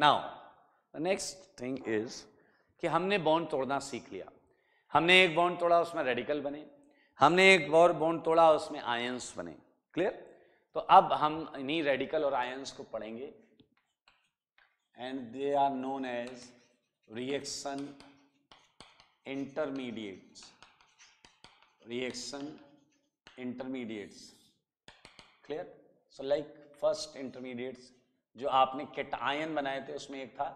Now next thing is कि हमने bond तोड़ना सीख लिया। हमने एक बॉन्ड तोड़ा, उसमें रेडिकल बने। हमने एक और बॉन्ड तोड़ा, उसमें आयंस बने। क्लियर तो अब हम इन्हीं रेडिकल और आयंस को पढ़ेंगे। And they are known as reaction intermediates reaction intermediates clear so like first intermediates जो आपने केटायन बनाए थे, उसमें एक था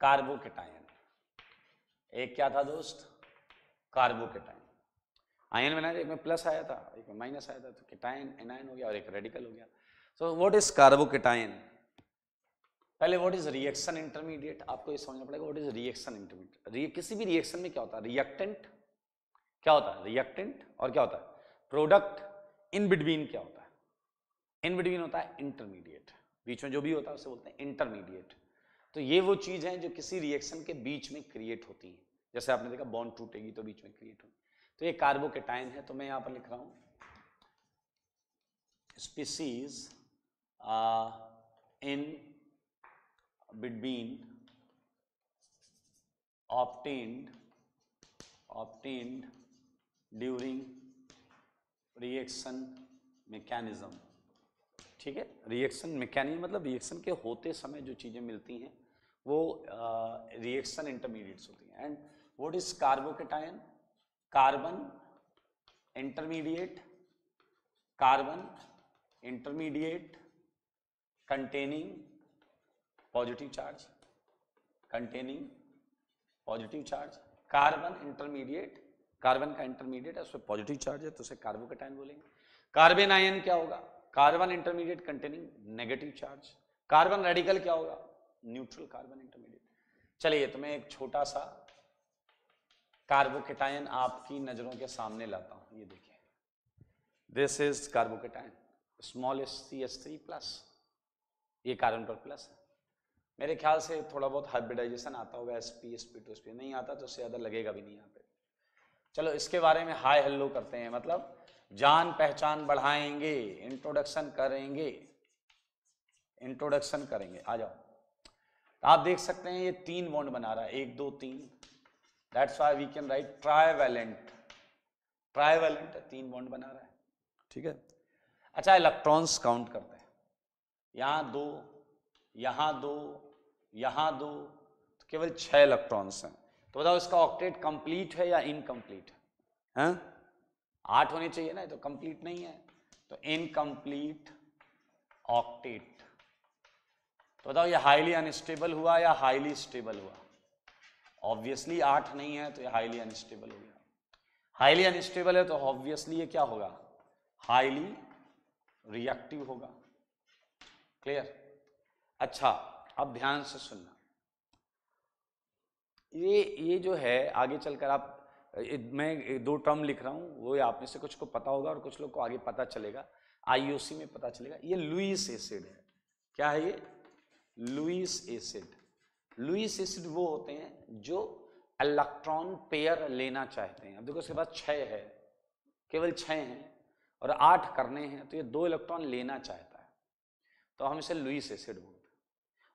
कार्बोकेटायन एक क्या था दोस्त? Carbocation ion. बनाया एक में प्लस आया था, एक में माइनस आया था तो केटायन एनायन हो गया और एक रेडिकल हो गया। सो व्हाट इज़ कार्बोकेटायन पहले व्हाट इज़ रिएक्शन इंटरमीडिएट आपको ये समझना पड़ेगा व्हाट इज़ रिएक्शन इंटरमीडिएट किसी भी रिएक्शन में क्या होता है? रिएक्टेंट क्या होता है? रिएक्टेंट और क्या होता है? प्रोडक्ट इन बिटवीन क्या होता है? इन बिटवीन होता है इंटरमीडिएट बीच में जो भी होता है उसे बोलते हैं इंटरमीडिएट तो ये वो चीज़ है जो किसी रिएक्शन के बीच में क्रिएट होती है। जैसे आपने देखा बॉन्ड टूटेगी तो बीच में क्रिएट होगी। तो ये कार्बोकेटाइन है तो मैं यहाँ पर लिख रहा हूँ। Species in between obtained obtained during reaction mechanism ठीक है? रिएक्शन मैकेनिज्म मतलब रिएक्शन के होते समय जो चीज़ें मिलती हैं, वो रिएक्शन इंटरमीडिएट्स होती हैं। And what is carbocation carbon intermediate carbon intermediate containing positive charge containing positive charge carbon intermediate carbon का इंटरमीडिएट है उसमें पॉजिटिव चार्ज है तो उसे कार्बोकेटाइन बोलेंगे। कार्बेन आयन क्या होगा? Carbon intermediate containing negative charge. Carbon radical क्या होगा? Neutral carbon intermediate. चलिए तो मैं एक छोटा सा कार्बोकेटाइन आपकी नज़रों के सामने लाता हूँ। ये देखिए। This is carbocation small C S three plus ये कार्बन पर प्लस है। मेरे ख्याल से थोड़ा बहुत हाइब्रिडाइजेशन आता होगा S P S P two S P नहीं आता तो उससे ज़्यादा लगेगा भी नहीं यहाँ पे। चलो, इसके बारे में हाई हेलो करते हैं मतलब जान पहचान बढ़ाएँगे इंट्रोडक्शन करेंगे। इंट्रोडक्शन करेंगे। आ जाओ। तो आप देख सकते हैं ये तीन बॉन्ड बना रहा है। एक, दो, तीन। That's why we can write trivalent trivalent तीन बॉन्ड बना रहा है। ठीक है? अच्छा इलेक्ट्रॉन्स काउंट करते हैं। यहाँ दो यहाँ दो यहाँ दो। तो केवल छह इलेक्ट्रॉन्स हैं। तो बताओ इसका ऑक्टेट कंप्लीट है या इनकम्प्लीट है? हैं? आठ होने चाहिए ना तो कंप्लीट नहीं है। तो इनकम्प्लीट ऑक्टेट तो बताओ, ये हाईली अनस्टेबल हुआ या हाईली स्टेबल हुआ? ऑब्वियसली आठ नहीं है तो ये हाईली अनस्टेबल हो गया। हाईली अनस्टेबल है तो ऑब्वियसली ये क्या होगा? हाईली रिएक्टिव होगा। क्लियर अच्छा अब ध्यान से सुनना। ये ये जो है, आगे चलकर आप मैं दो टर्म लिख रहा हूँ, वो आप में से कुछ को पता होगा और कुछ लोग को आगे पता चलेगा। आईओसी में पता चलेगा। ये लुइस एसिड है। क्या है ये? लुइस एसिड लुइस एसिड वो होते हैं जो इलेक्ट्रॉन पेयर लेना चाहते हैं। अब देखो उसके पास छः है। केवल छः हैं और आठ करने हैं तो ये दो इलेक्ट्रॉन लेना चाहता है। तो हम इसे लुइस एसिड बोलते हैं।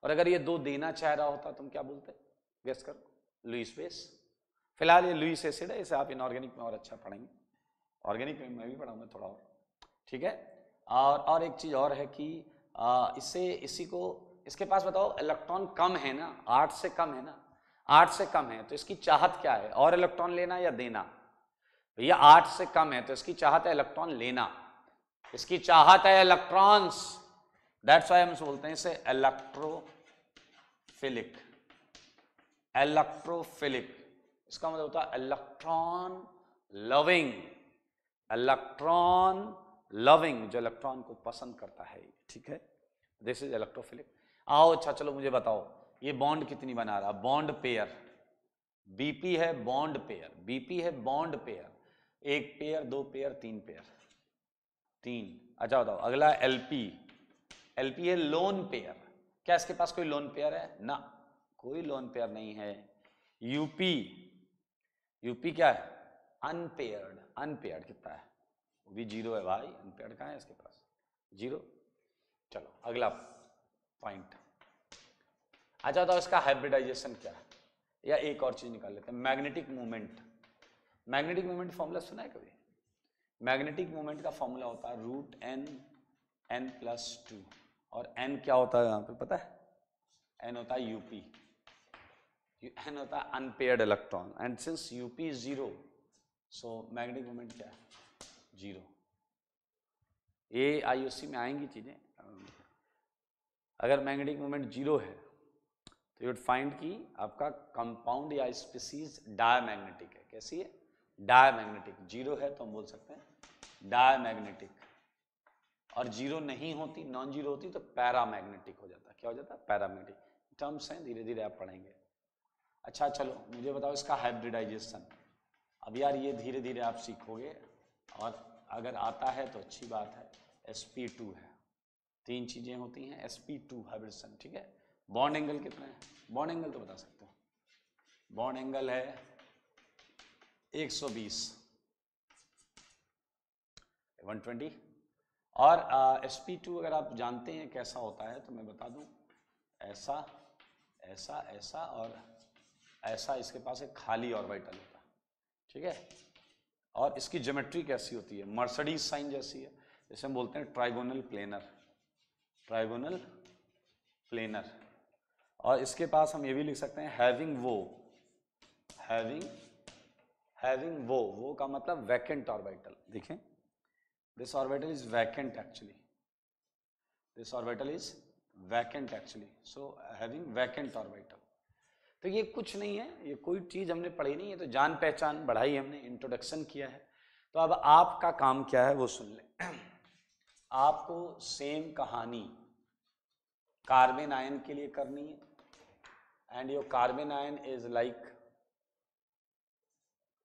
और अगर ये दो देना चाह रहा होता तो हम क्या बोलते व्यस्त करो। लुइस बेस फ़िलहाल ये लुइस एसिड है, इसे आप इनऑर्गेनिक में और अच्छा पढ़ेंगे। ऑर्गेनिक में मैं भी पढ़ाऊँगा थोड़ा और। ठीक है? और और एक चीज़ और है कि इससे, इसी को, इसके पास बताओ इलेक्ट्रॉन कम है ना? आठ से कम है ना? आठ से कम है तो इसकी चाहत क्या है? और इलेक्ट्रॉन लेना या देना? भैया, आठ से कम है तो इसकी चाहत है इलेक्ट्रॉन लेना। इसकी चाहत है इलेक्ट्रॉन्स दैट्स वाई हम बोलते हैं इसे इलेक्ट्रोफिलिक इलेक्ट्रोफिलिक इसका मतलब होता है इलेक्ट्रॉन लविंग इलेक्ट्रॉन लविंग जो इलेक्ट्रॉन को पसंद करता है, ठीक है? दिस इज़ इलेक्ट्रोफिलिक आओ अच्छा चलो, मुझे बताओ, ये बॉन्ड कितनी बना रहा? बॉन्ड पेयर बीपी है बॉन्ड पेयर बीपी है बॉन्ड पेयर एक पेयर दो पेयर तीन पेयर तीन. अच्छा बताओ, अगला एलपी एलपी है लोन पेयर क्या इसके पास कोई लोन पेयर है? ना, कोई लोन पेयर नहीं है. यूपी यूपी क्या है? अनपेयर्ड अनपेयर्ड कितना है? वो भी ज़ीरो है भाई अनपेयर्ड कहाँ है इसके पास? ज़ीरो? चलो, अगला पॉइंट अच्छा तो इसका हाइब्रिडाइजेशन क्या है? या एक और चीज़ निकाल लेते हैं magnetic movement magnetic movement formula सुना है कभी? मैग्नेटिक मूवमेंट का फॉर्मूला होता है root N N plus two और एन क्या होता है यहाँ पे, पता है? एन होता है यूपी एन होता है। Unpaired electron and since UP zero so magnetic movement क्या? है ज़ीरो ये आईओसी में आएँगी चीज़ें। अगर मैग्नेटिक मोमेंट ज़ीरो है तो यूड फाइंड कि आपका कंपाउंड या स्पीसीज डायमैग्नेटिक है। कैसी है? डायमैग्नेटिक ज़ीरो है तो हम बोल सकते हैं डायमैग्नेटिक और ज़ीरो नहीं होती नॉन ज़ीरो होती तो पैरामैग्नेटिक हो जाता क्या हो जाता है? पैरामैग्नेटिक टर्म्स हैं धीरे धीरे आप पढ़ेंगे। अच्छा चलो, मुझे बताओ इसका हाइब्रिडाइजेशन अब यार ये धीरे धीरे आप सीखोगे और अगर आता है तो अच्छी बात है एस पी टू है। तीन चीज़ें होती हैं एस पी टू हाइब्रिडेशन ठीक है? बॉन्ड एंगल कितना है? बॉन्ड एंगल तो बता सकते हो। बॉन्ड एंगल है 120 120 और एस पी टू अगर आप जानते हैं कैसा होता है तो मैं बता दूँ। ऐसा ऐसा ऐसा और ऐसा इसके पास एक खाली ऑर्बिटल होता ठीक है? और इसकी ज्योमेट्री कैसी होती है? मर्सडीज साइन जैसी है। जैसे हम बोलते हैं ट्राइगोनल प्लेनर ट्राइगोनल प्लेनर और इसके पास हम ये भी लिख सकते हैं हैविंग वो हैविंग हैविंग वो वो का मतलब वैकेंट ऑर्बिटल देखें। This orbital is vacant actually this orbital is vacant actually so having vacant orbital तो ये कुछ नहीं है, ये कोई चीज़ हमने पढ़ी नहीं है तो जान पहचान बढ़ाई हमने इंट्रोडक्शन किया है। तो अब आपका काम क्या है वो सुन ले। आपको सेम कहानी कार्बन आयन के लिए करनी है and your carbon ion is like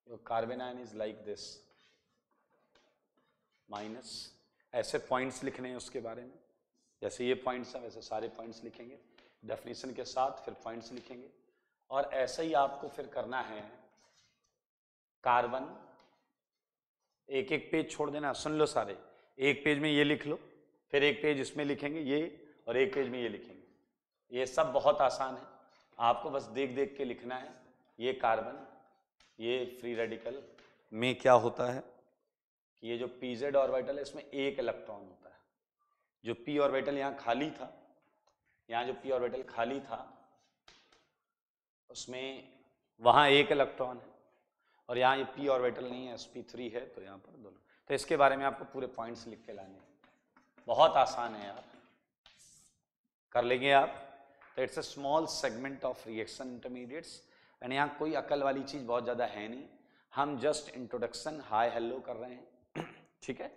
your carbon ion is like this minus ऐसे पॉइंट्स लिखने हैं उसके बारे में। जैसे ये पॉइंट्स हैं, वैसे सारे पॉइंट्स लिखेंगे। डेफिनेशन के साथ फिर पॉइंट्स लिखेंगे। और ऐसे ही आपको फिर करना है कार्बन। एक एक पेज छोड़ देना, सुन लो सारे। एक पेज में ये लिख लो, फिर एक पेज इसमें लिखेंगे ये और एक पेज में ये लिखेंगे। ये सब बहुत आसान है। आपको बस देख देख के लिखना है, ये कार्बन, ये फ्री रेडिकल, में क्या होता है कि ये जो पी जेड ऑर्बिटल है, इसमें एक इलेक्ट्रॉन होता है। जो पी ऑर्बिटल यहाँ खाली था, यहाँ जो पी ऑर्बिटल खाली था उसमें वहाँ एक इलेक्ट्रॉन है और यहाँ ये पी ऑर्बिटल नहीं है एस पी थ्री है तो यहाँ पर दोनों तो इसके बारे में आपको पूरे पॉइंट्स लिख के लाने बहुत आसान है यार। कर लेंगे आप। तो it's a small segment of reaction intermediates and यहाँ कोई अकल वाली चीज़ बहुत ज़्यादा है नहीं। हम जस्ट इंट्रोडक्शन हाई हेलो कर रहे हैं। ठीक है?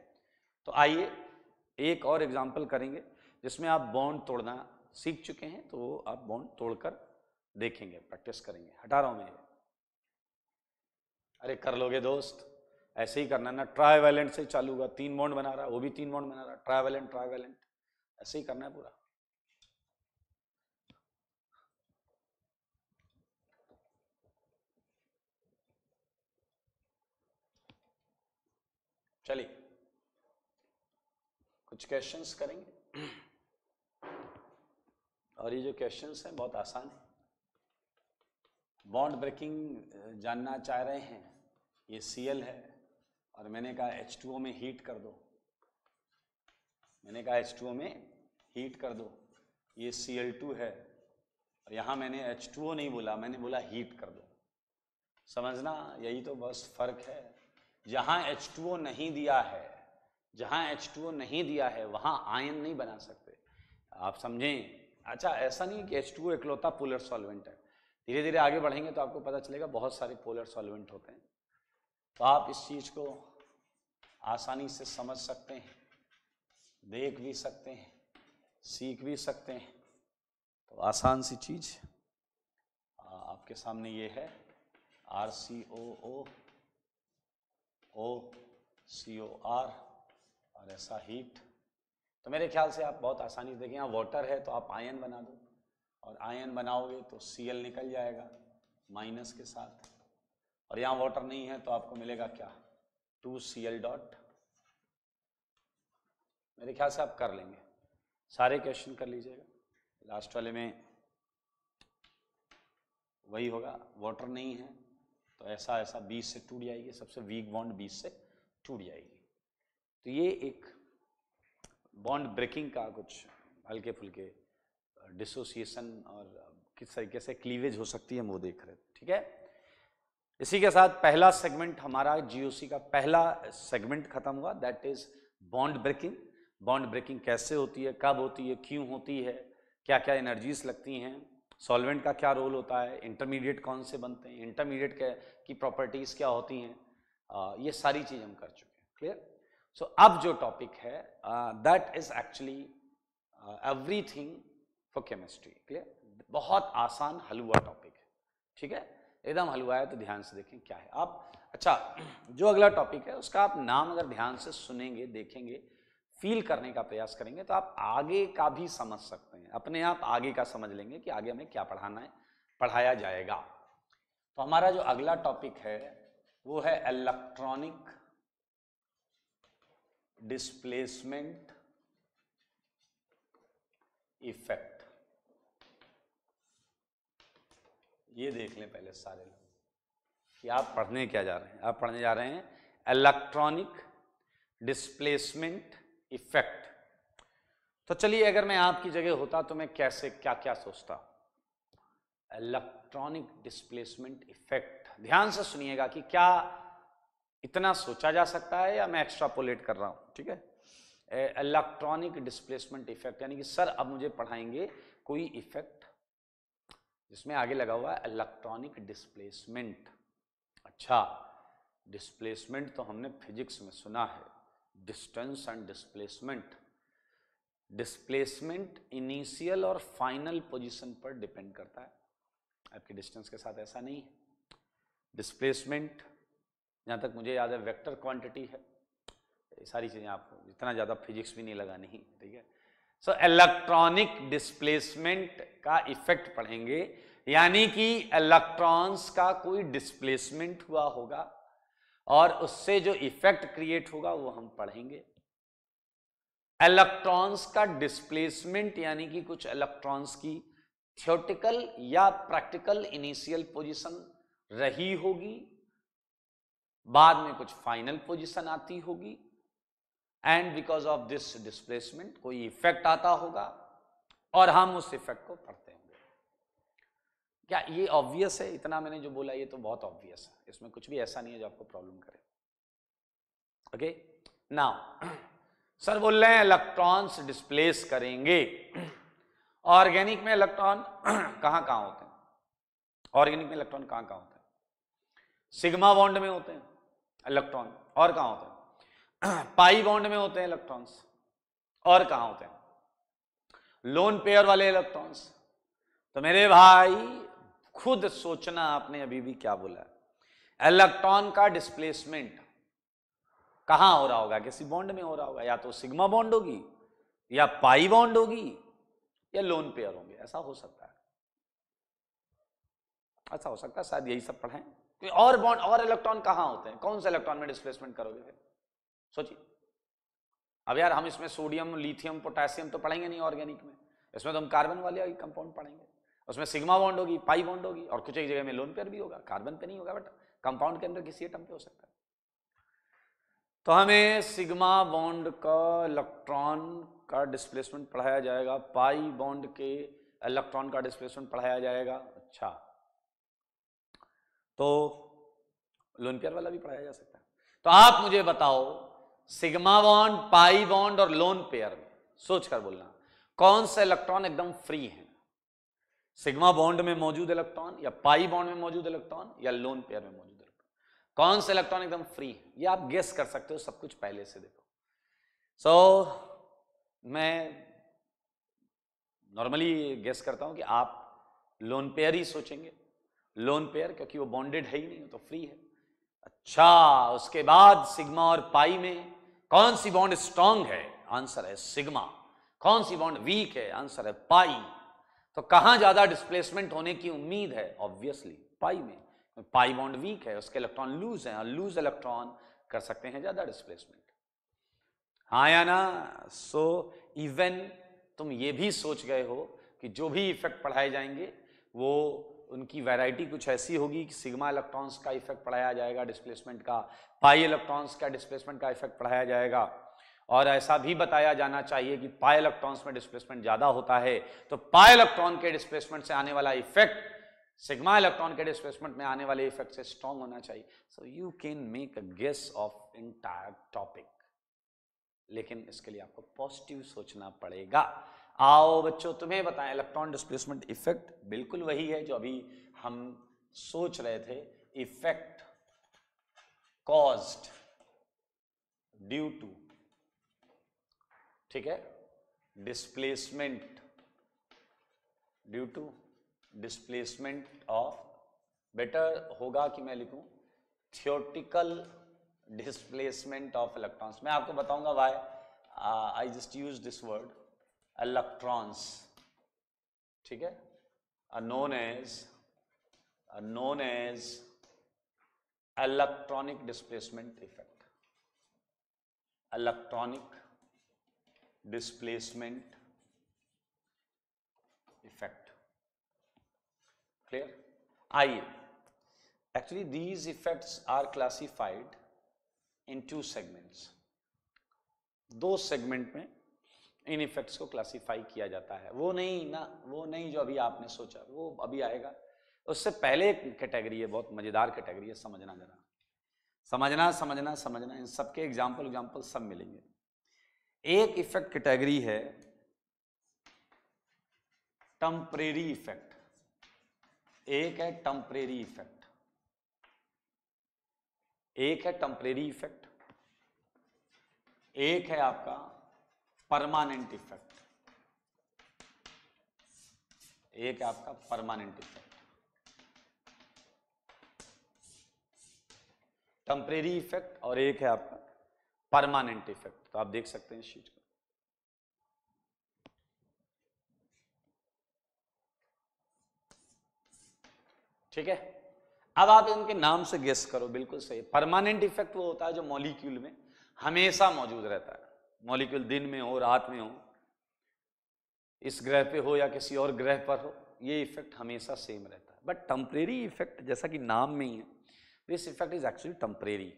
तो आइए एक और एग्ज़ाम्पल करेंगे, जिसमें आप बॉन्ड तोड़ना सीख चुके हैं तो आप बॉन्ड तोड़कर देखेंगे प्रैक्टिस करेंगे। हटा रहा हूँ मैं अरे, कर लोगे दोस्त। ऐसे ही करना ना। ट्राईवेलेंट से चालू हुआ। तीन बॉन्ड बना रहा, वो भी तीन बॉन्ड बना रहा। ट्राईवेलेंट ट्राईवेलेंट ऐसे ही करना है पूरा। चलिए। कुछ क्वेश्चंस करेंगे। और ये जो क्वेश्चंस हैं, बहुत आसान है। बॉन्ड ब्रेकिंग जानना चाह रहे हैं। ये Cl है और मैंने कहा H2O में हीट कर दो। मैंने कहा H2O में हीट कर दो। ये Cl2 है और यहाँ मैंने H2O नहीं बोला, मैंने बोला हीट कर दो। समझना? यही तो बस फ़र्क है। जहाँ H2O नहीं दिया है, जहाँ H2O नहीं दिया है, वहाँ आयन नहीं बना सकते। आप समझें? अच्छा ऐसा नहीं कि H2O इकलौता पुलर सॉल्वेंट है। धीरे धीरे आगे बढ़ेंगे तो आपको पता चलेगा बहुत सारे पोलर सॉल्वेंट होते हैं। तो आप इस चीज़ को आसानी से समझ सकते हैं, देख भी सकते हैं, सीख भी सकते हैं। तो आसान सी चीज़ आपके सामने ये है R C O O O C O R और ऐसा हीट तो मेरे ख्याल से आप बहुत आसानी से देखें, यहाँ वाटर है तो आप आयन बना दो। और आयन बनाओगे तो सीएल निकल जाएगा माइनस के साथ। और यहाँ वाटर नहीं है तो आपको मिलेगा क्या? टू सी एल डॉट मेरे ख्याल से आप कर लेंगे। सारे क्वेश्चन कर लीजिएगा। लास्ट वाले में वही होगा वाटर नहीं है तो ऐसा ऐसा बीच से टूट जाएगी, सबसे वीक बॉन्ड बीच से टूट जाएगी। तो ये एक बॉन्ड ब्रेकिंग का कुछ हल्के फुल्के डिसोसिएशन और किस तरीके से क्लीवेज हो सकती है हम वो देख रहे थे ठीक है? इसी के साथ पहला सेगमेंट हमारा जीओसी का पहला सेगमेंट खत्म हुआ that is bond breaking bond breaking कैसे होती है, कब होती है, क्यों होती है क्या क्या एनर्जीज लगती हैं सॉल्वेंट का क्या रोल होता है इंटरमीडिएट कौन से बनते हैं इंटरमीडिएट की प्रॉपर्टीज़ क्या होती हैं ये सारी चीज़ हम कर चुके हैं क्लियर सो अब जो टॉपिक है that is actually everything for chemistry clear बहुत आसान हलवा टॉपिक है, ठीक है? एकदम हलवा है तो ध्यान से देखें क्या है। आप अच्छा जो अगला टॉपिक है, उसका आप नाम अगर ध्यान से सुनेंगे, देखेंगे फील करने का प्रयास करेंगे तो आप आगे का भी समझ सकते हैं। अपने आप आगे का समझ लेंगे कि आगे हमें क्या पढ़ाना है, पढ़ाया जाएगा। तो हमारा जो अगला टॉपिक है, वो है इलेक्ट्रॉनिक डिस्प्लेसमेंट इफ़ेक्ट ये देख लें पहले सारे लोग कि आप पढ़ने क्या जा रहे हैं। आप पढ़ने जा रहे हैं इलेक्ट्रॉनिक डिस्प्लेसमेंट इफ़ेक्ट तो चलिए, अगर मैं आपकी जगह होता तो मैं कैसे क्या क्या सोचता? इलेक्ट्रॉनिक डिस्प्लेसमेंट इफ़ेक्ट ध्यान से सुनिएगा कि क्या इतना सोचा जा सकता है या मैं एक्स्ट्रापोलेट कर रहा हूँ, ठीक है? इलेक्ट्रॉनिक डिस्प्लेसमेंट इफ़ेक्ट यानी कि सर, अब मुझे पढ़ाएँगे कोई इफ़ेक्ट जिसमें आगे लगा हुआ है इलेक्ट्रॉनिक डिस्प्लेसमेंट अच्छा डिस्प्लेसमेंट तो हमने फिजिक्स में सुना है। Distance and displacement displacement initial और फाइनल पोजीशन पर डिपेंड करता है। आपके डिस्टेंस के साथ ऐसा नहीं है। डिस्प्लेसमेंट जहाँ तक मुझे याद है वेक्टर क्वांटिटी है। ये सारी चीज़ें आपको इतना ज़्यादा फिजिक्स भी नहीं लगा, नहीं, ठीक है? सो इलेक्ट्रॉनिक डिस्प्लेसमेंट का इफ़ेक्ट पढ़ेंगे। यानी कि इलेक्ट्रॉन्स का कोई डिस्प्लेसमेंट हुआ होगा और उससे जो इफ़ेक्ट क्रिएट होगा वो हम पढ़ेंगे। इलेक्ट्रॉन्स का डिस्प्लेसमेंट यानी कि कुछ इलेक्ट्रॉन्स की थियोटिकल या प्रैक्टिकल इनिशियल पोजीशन रही होगी। बाद में कुछ फाइनल पोजीशन आती होगी। And because of this displacement कोई इफ़ेक्ट आता होगा, और हम उस इफ़ेक्ट को पढ़ते होंगे। क्या ये ऑब्वियस है? इतना मैंने जो बोला, ये तो बहुत ऑब्वियस है। इसमें कुछ भी ऐसा नहीं है जो आपको प्रॉब्लम करे। ओके नाउ सर बोल रहे हैं इलेक्ट्रॉन्स डिस्प्लेस करेंगे। ऑर्गेनिक में इलेक्ट्रॉन कहाँ कहाँ होते हैं? ऑर्गेनिक में इलेक्ट्रॉन कहाँ कहाँ होते हैं? सिग्मा बॉन्ड में होते हैं इलेक्ट्रॉन और कहाँ होते हैं? पाई बॉन्ड में होते हैं इलेक्ट्रॉन्स। और कहा होते हैं? लोन पेयर वाले इलेक्ट्रॉन्स। तो मेरे भाई, खुद सोचना आपने अभी भी क्या बोला इलेक्ट्रॉन का डिस्प्लेसमेंट कहाँ हो रहा होगा? किसी बॉन्ड में हो रहा होगा? या तो सिग्मा बॉन्ड होगी, या पाई बॉन्ड होगी, या लोन पेयर होंगे? ऐसा हो सकता है। ऐसा हो सकता है, शायद यही सब पढ़ें और बॉन्ड, और इलेक्ट्रॉन कहाँ होते हैं? कौन से इलेक्ट्रॉन में डिस्प्लेसमेंट करोगे फिर? सोचिए। अब यार हम इसमें सोडियम, लिथियम, पोटेशियम तो पढ़ेंगे नहीं ऑर्गेनिक में। इसमें तो हम कार्बन वाले कंपाउंड पढ़ेंगे। उसमें सिग्मा बॉन्ड होगी, पाई बॉन्ड होगी और कुछ एक जगह में लोन पेयर भी होगा। कार्बन पे नहीं होगा, बट कंपाउंड के अंदर किसी एटम पे हो सकता है। तो हमें सिग्मा बॉन्ड का इलेक्ट्रॉन का डिस्प्लेसमेंट पढ़ाया जाएगा। पाई बॉन्ड के इलेक्ट्रॉन का डिस्प्लेसमेंट पढ़ाया जाएगा। अच्छा। तो लोन पेयर वाला भी पढ़ाया जा सकता है। तो आप मुझे बताओ सिग्मा बॉन्ड पाई बॉन्ड और लोन पेयर में। सोच कर बोलना कौन सा इलेक्ट्रॉन एकदम फ्री है? सिग्मा बॉन्ड में मौजूद इलेक्ट्रॉन या पाई बॉन्ड में मौजूद इलेक्ट्रॉन या लोन पेयर में मौजूद इलेक्ट्रॉन? कौन सा इलेक्ट्रॉन एकदम फ्री है? ये आप गेस कर सकते हो सब कुछ पहले से देखो। सो so, मैं नॉर्मली गेस करता हूँ कि आप लोन पेयर ही सोचेंगे। लोन पेयर क्योंकि वो बॉन्डेड है ही नहीं तो फ्री है। अच्छा उसके बाद सिग्मा और पाई में कौन सी बॉन्ड स्ट्रांग है? आंसर है सिग्मा। कौन सी बॉन्ड वीक है? आंसर है पाई। तो कहाँ ज़्यादा डिस्प्लेसमेंट होने की उम्मीद है? ऑब्वियसली पाई में। पाई बॉन्ड वीक है, उसके इलेक्ट्रॉन लूज है और लूज इलेक्ट्रॉन कर सकते हैं ज़्यादा डिस्प्लेसमेंट। हाँ या ना? सो इवन तुम ये भी सोच गए हो कि जो भी इफ़ेक्ट पढ़ाए जाएँगे, वो उनकी वैरायटी कुछ ऐसी होगी कि सिग्मा इलेक्ट्रॉन्स का इफ़ेक्ट पढ़ाया जाएगा, डिस्प्लेसमेंट का, पाई इलेक्ट्रॉन्स का डिस्प्लेसमेंट का इफ़ेक्ट पढ़ाया जाएगा। और ऐसा भी बताया जाना चाहिए कि पाई इलेक्ट्रॉन्स में डिस्प्लेसमेंट ज़्यादा होता है तो पाई इलेक्ट्रॉन के डिस्प्लेसमेंट से आने वाला इफ़ेक्ट, सिग्मा इलेक्ट्रॉन के डिस्प्लेसमेंट में आने वाले इफ़ेक्ट से स्ट्रॉन्ग होना चाहिए। So you can make a guess of entire topic लेकिन इसके लिए आपको पॉजिटिव सोचना पड़ेगा। आओ बच्चों, तुम्हें बताएँ इलेक्ट्रॉन डिस्प्लेसमेंट इफ़ेक्ट बिल्कुल वही है जो अभी हम सोच रहे थे। इफ़ेक्ट कॉज्ड ड्यू टू ठीक है? Displacement due to displacement of better होगा कि मैं लिखूं? थियोटिकल डिस्प्लेसमेंट ऑफ़ इलेक्ट्रॉन्स मैं आपको बताऊँगा why I just use this word electrons ठीक है known as known as electronic displacement effect electronic displacement effect clear आइए actually these effects are classified in two segments दो सेगमेंट में इन effects को क्लासिफाई किया जाता है। वो नहीं ना, वो नहीं जो अभी आपने सोचा, वो अभी आएगा। उससे पहले एक कैटेगरी है, बहुत मज़ेदार कैटेगरी है, समझना जरा। समझना समझना समझना, इन सबके एग्ज़ाम्पल एग्ज़ाम्पल सब मिलेंगे। एक इफ़ेक्ट कैटेगरी है टम्परेरी इफ़ेक्ट एक है टम्परेरी इफ़ेक्ट एक है टम्परेरी इफ़ेक्ट एक है आपका परमानेंट इफ़ेक्ट। एक है आपका परमानेंट इफ़ेक्ट। टेम्परेरी इफ़ेक्ट और एक है आपका परमानेंट इफ़ेक्ट। तो आप देख सकते हैं शीट को। ठीक है? अब आप इनके नाम से गेस करो, बिल्कुल सही। परमानेंट इफ़ेक्ट वो होता है जो मॉलिक्यूल में हमेशा मौजूद रहता है। मॉलिक्यूल दिन में हो, रात में हो, इस ग्रह पे हो या किसी और ग्रह पर हो, ये इफ़ेक्ट हमेशा सेम रहता है। बट टेम्परेरी इफ़ेक्ट जैसा कि नाम में ही है this effect is actually temporary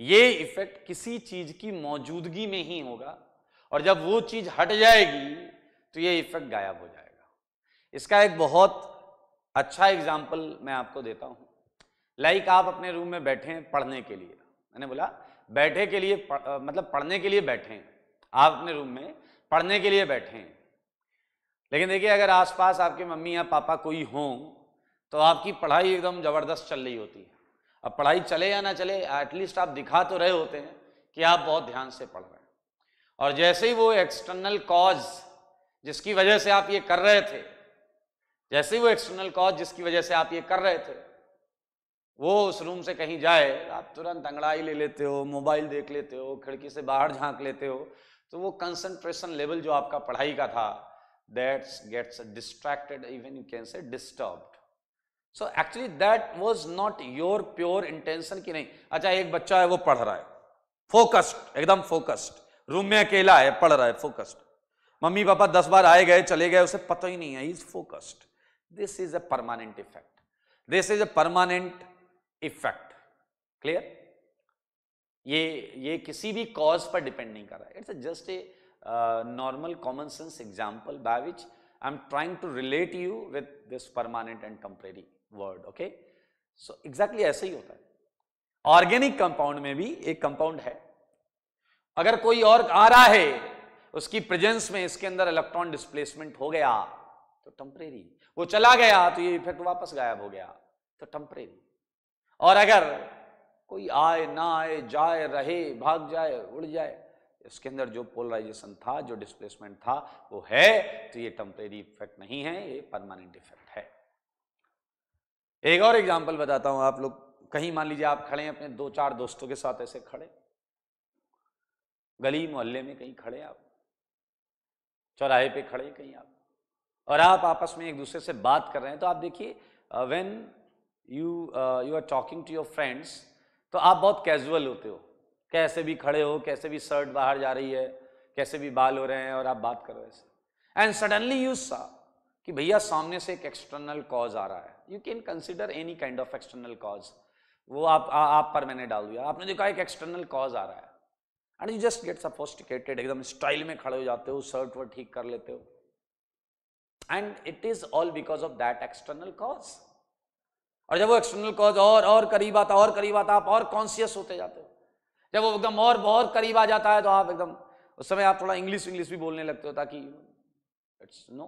ये इफ़ेक्ट किसी चीज़ की मौजूदगी में ही होगा और जब वो चीज़ हट जाएगी तो ये इफ़ेक्ट गायब हो जाएगा। इसका एक बहुत अच्छा एग्ज़ाम्पल मैं आपको देता हूँ। लाइक like आप अपने रूम में बैठे हैं पढ़ने के लिए। मैंने बोला बैठे के लिए पढ़, मतलब पढ़ने के लिए बैठे। हैं आप अपने रूम में पढ़ने के लिए बैठे। हैं लेकिन देखिए अगर आसपास आपके मम्मी या पापा कोई हों तो आपकी पढ़ाई एकदम ज़बरदस्त चल रही होती है। अब पढ़ाई चले या ना चले एटलीस्ट आप दिखा तो रहे होते हैं कि आप बहुत ध्यान से पढ़ रहे हैं। और जैसे ही वो एक्सटर्नल कॉज जिसकी वजह से आप ये कर रहे थे जैसे ही वो एक्सटर्नल कॉज जिसकी वजह से आप ये कर रहे थे वो उस रूम से कहीं जाए, आप तुरंत अंगड़ाई ले लेते हो, मोबाइल देख लेते हो, खिड़की से बाहर झाँक लेते हो तो वो कंसंट्रेशन लेवल जो आपका पढ़ाई का था that's gets distracted even you can say disturbed so actually that was not your pure intention की नहीं अच्छा एक बच्चा है, वो पढ़ रहा है फोकस्ड एकदम फोकस्ड रूम में अकेला है, पढ़ रहा है फोकस्ड मम्मी पापा दस बार आए गए, चले गए, उसे पता ही नहीं है is focused this is a permanent effect this is a permanent effect. Clear? ये ये किसी भी कॉज पर डिपेंड नहीं कर रहा है। It's just a normal common sense example by which I am trying to relate you with this permanent and temporary word okay so exactly ऐसे ही होता है। ऑर्गेनिक कंपाउंड में भी एक कंपाउंड है। अगर कोई और आ रहा है, उसकी प्रेजेंस में इसके अंदर इलेक्ट्रॉन डिस्प्लेसमेंट हो गया तो टेम्परेरी वो चला गया तो ये इफ़ेक्ट वापस गायब हो गया तो टेम्परेरी और अगर कोई आए, ना आए, जाए, रहे, भाग जाए, उड़ जाए, इसके अंदर जो पोलराइजेशन था, जो डिस्प्लेसमेंट था, वो है तो ये टेम्परेरी इफ़ेक्ट नहीं है, ये परमानेंट इफ़ेक्ट है। एक और एग्जांपल बताता हूँ आप लोग। कहीं मान लीजिए आप खड़े हैं, अपने दो चार दोस्तों के साथ ऐसे खड़े। गली मोहल्ले में कहीं खड़े आप। चौराहे पे खड़े कहीं आप। और आप आपस में एक दूसरे से बात कर रहे हैं तो आप देखिए when you you are talking to your friends तो आप बहुत कैजुअल होते हो। कैसे भी खड़े हो कैसे भी शर्ट बाहर जा रही है कैसे भी बाल हो रहे हैं और आप बात कर रहे हैं एंड सडनली यू सा कि भैया सामने से एक एक्सटर्नल कॉज आ रहा है। You can consider any kind of external cause वो आप आ, आप पर मैंने डाल दिया। आपने देखा एक एक्सटर्नल कॉज आ रहा है। And you just get sophisticated एकदम स्टाइल में खड़े हो जाते हो शर्ट वर्ट ठीक कर लेते हो। And it is all because of that external cause और जब वो एक्सटर्नल कॉज और और करीब आता, और करीब आता, आप और कॉन्सियस होते जाते हो। जब वो एकदम और, बहुत करीब आ जाता है तो आप एकदम, उस समय आप थोड़ा इंग्लिश इंग्लिश भी बोलने लगते हो ताकि it's no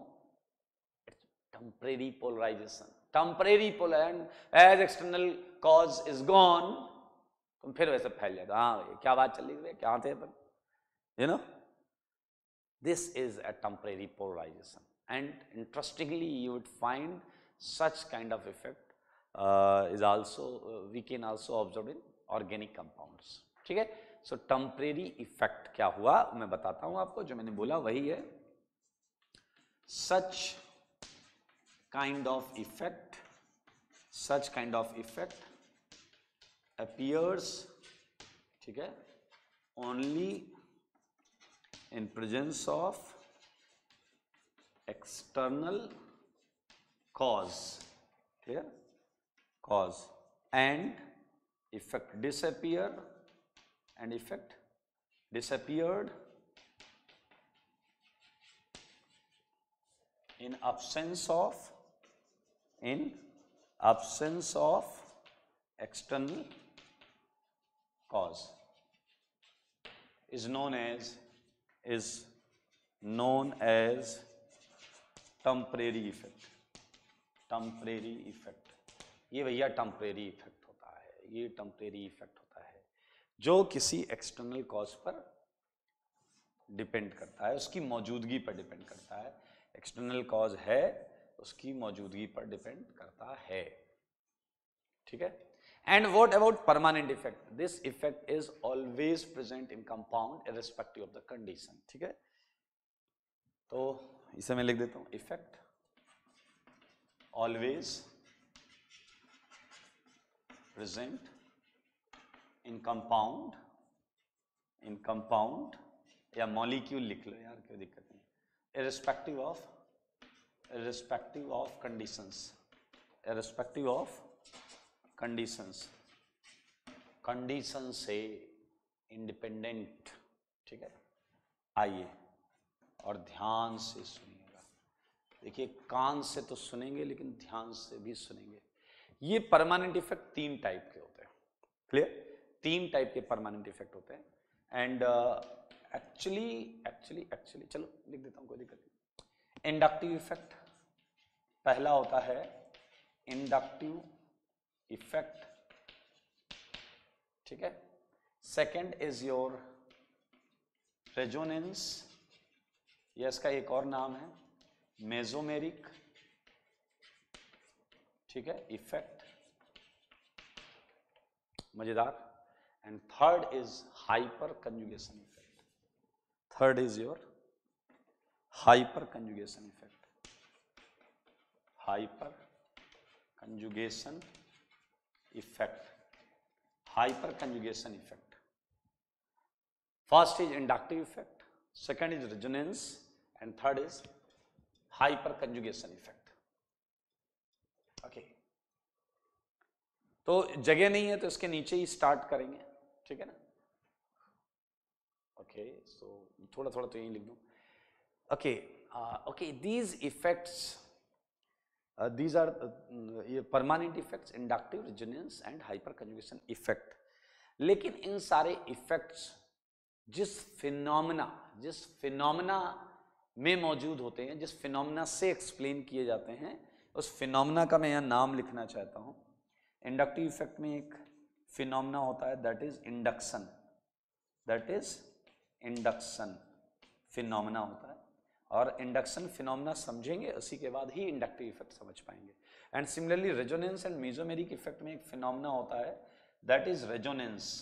it's temporary polarization temporary pole and as external cause is gone तुम फिर वैसे फैल जाते हाँ। क्या बात चल रही है क्या थे अपन you know this is a temporary polarization, and interestingly, you would find such kind of effect uh, is also uh, we can also observe in organic compounds ठीक है सो टेम्परेरी इफ़ेक्ट क्या हुआ मैं बताता हूँ आपको जो मैंने बोला वही है such kind of effect such kind of effect appears ठीक है only in presence of external cause clear cause and effect disappear and effect disappeared in absence of in absence of external cause. Is known as is known as temporary effect. Temporary effect ये भैया temporary effect होता है, ये temporary effect होता है, जो किसी external cause पर डिपेंड करता है, उसकी मौजूदगी पर डिपेंड करता है। एक्सटर्नल कॉज है, उसकी मौजूदगी पर डिपेंड करता है। ठीक है? And what about permanent effect this effect is always present in compound irrespective of the condition ठीक है? तो इसे मैं लिख देता हूँ। Effect always present in compound in compound या मॉलिक्यूल लिख लो यार कोई दिक्कत नहीं irrespective of irrespective of conditions irrespective of conditions condition से इंडिपेंडेंट ठीक है? आइए और ध्यान से सुनिएगा। देखिए, कान से तो सुनेंगे, लेकिन ध्यान से भी सुनेंगे। ये परमानेंट इफ़ेक्ट तीन टाइप के होते हैं। क्लियर तीन टाइप के परमानेंट इफ़ेक्ट होते हैं। एंड एक्चुअली एक्चुअली एक्चुअली चलो, लिख देता हूँ, कोई दिक्कत नहीं। इंडक्टिव इफ़ेक्ट पहला होता है इंडक्टिव इफ़ेक्ट ठीक है? सेकंड इज़ योर रेजोनेंस या इसका एक और नाम है मेजोमेरिक ठीक है? इफ़ेक्ट मज़ेदार. And third is hyper conjugation effect third is your hyper conjugation effect hyper conjugation effect hyper conjugation effect first is inductive effect second is resonance and third is hyper conjugation effect तो जगह नहीं है तो इसके नीचे ही start करेंगे। ठीक है ना? ओके सो थोड़ा थोड़ा तो यही लिख दूँ। Okay okay these effects Uh, these are uh, permanent effects inductive resonance and hyperconjugation effect. लेकिन इन सारे इफेक्ट्स जिस फिनोमिना जिस फिनोमिना में मौजूद होते हैं जिस फिनोमिना से एक्सप्लेन किए जाते हैं उस फिनोमिना का मैं यहाँ नाम लिखना चाहता हूँ। इंडक्टिव इफ़ेक्ट में एक फिनोमिना होता है that is induction that is induction phenomena होता है। और इंडक्शन फिनोमिना समझेंगे, उसी के बाद ही इंडक्टिव इफ़ेक्ट समझ पाएँगे। And similarly resonance and mesomeric effect में एक फिनोमिना होता है that is resonance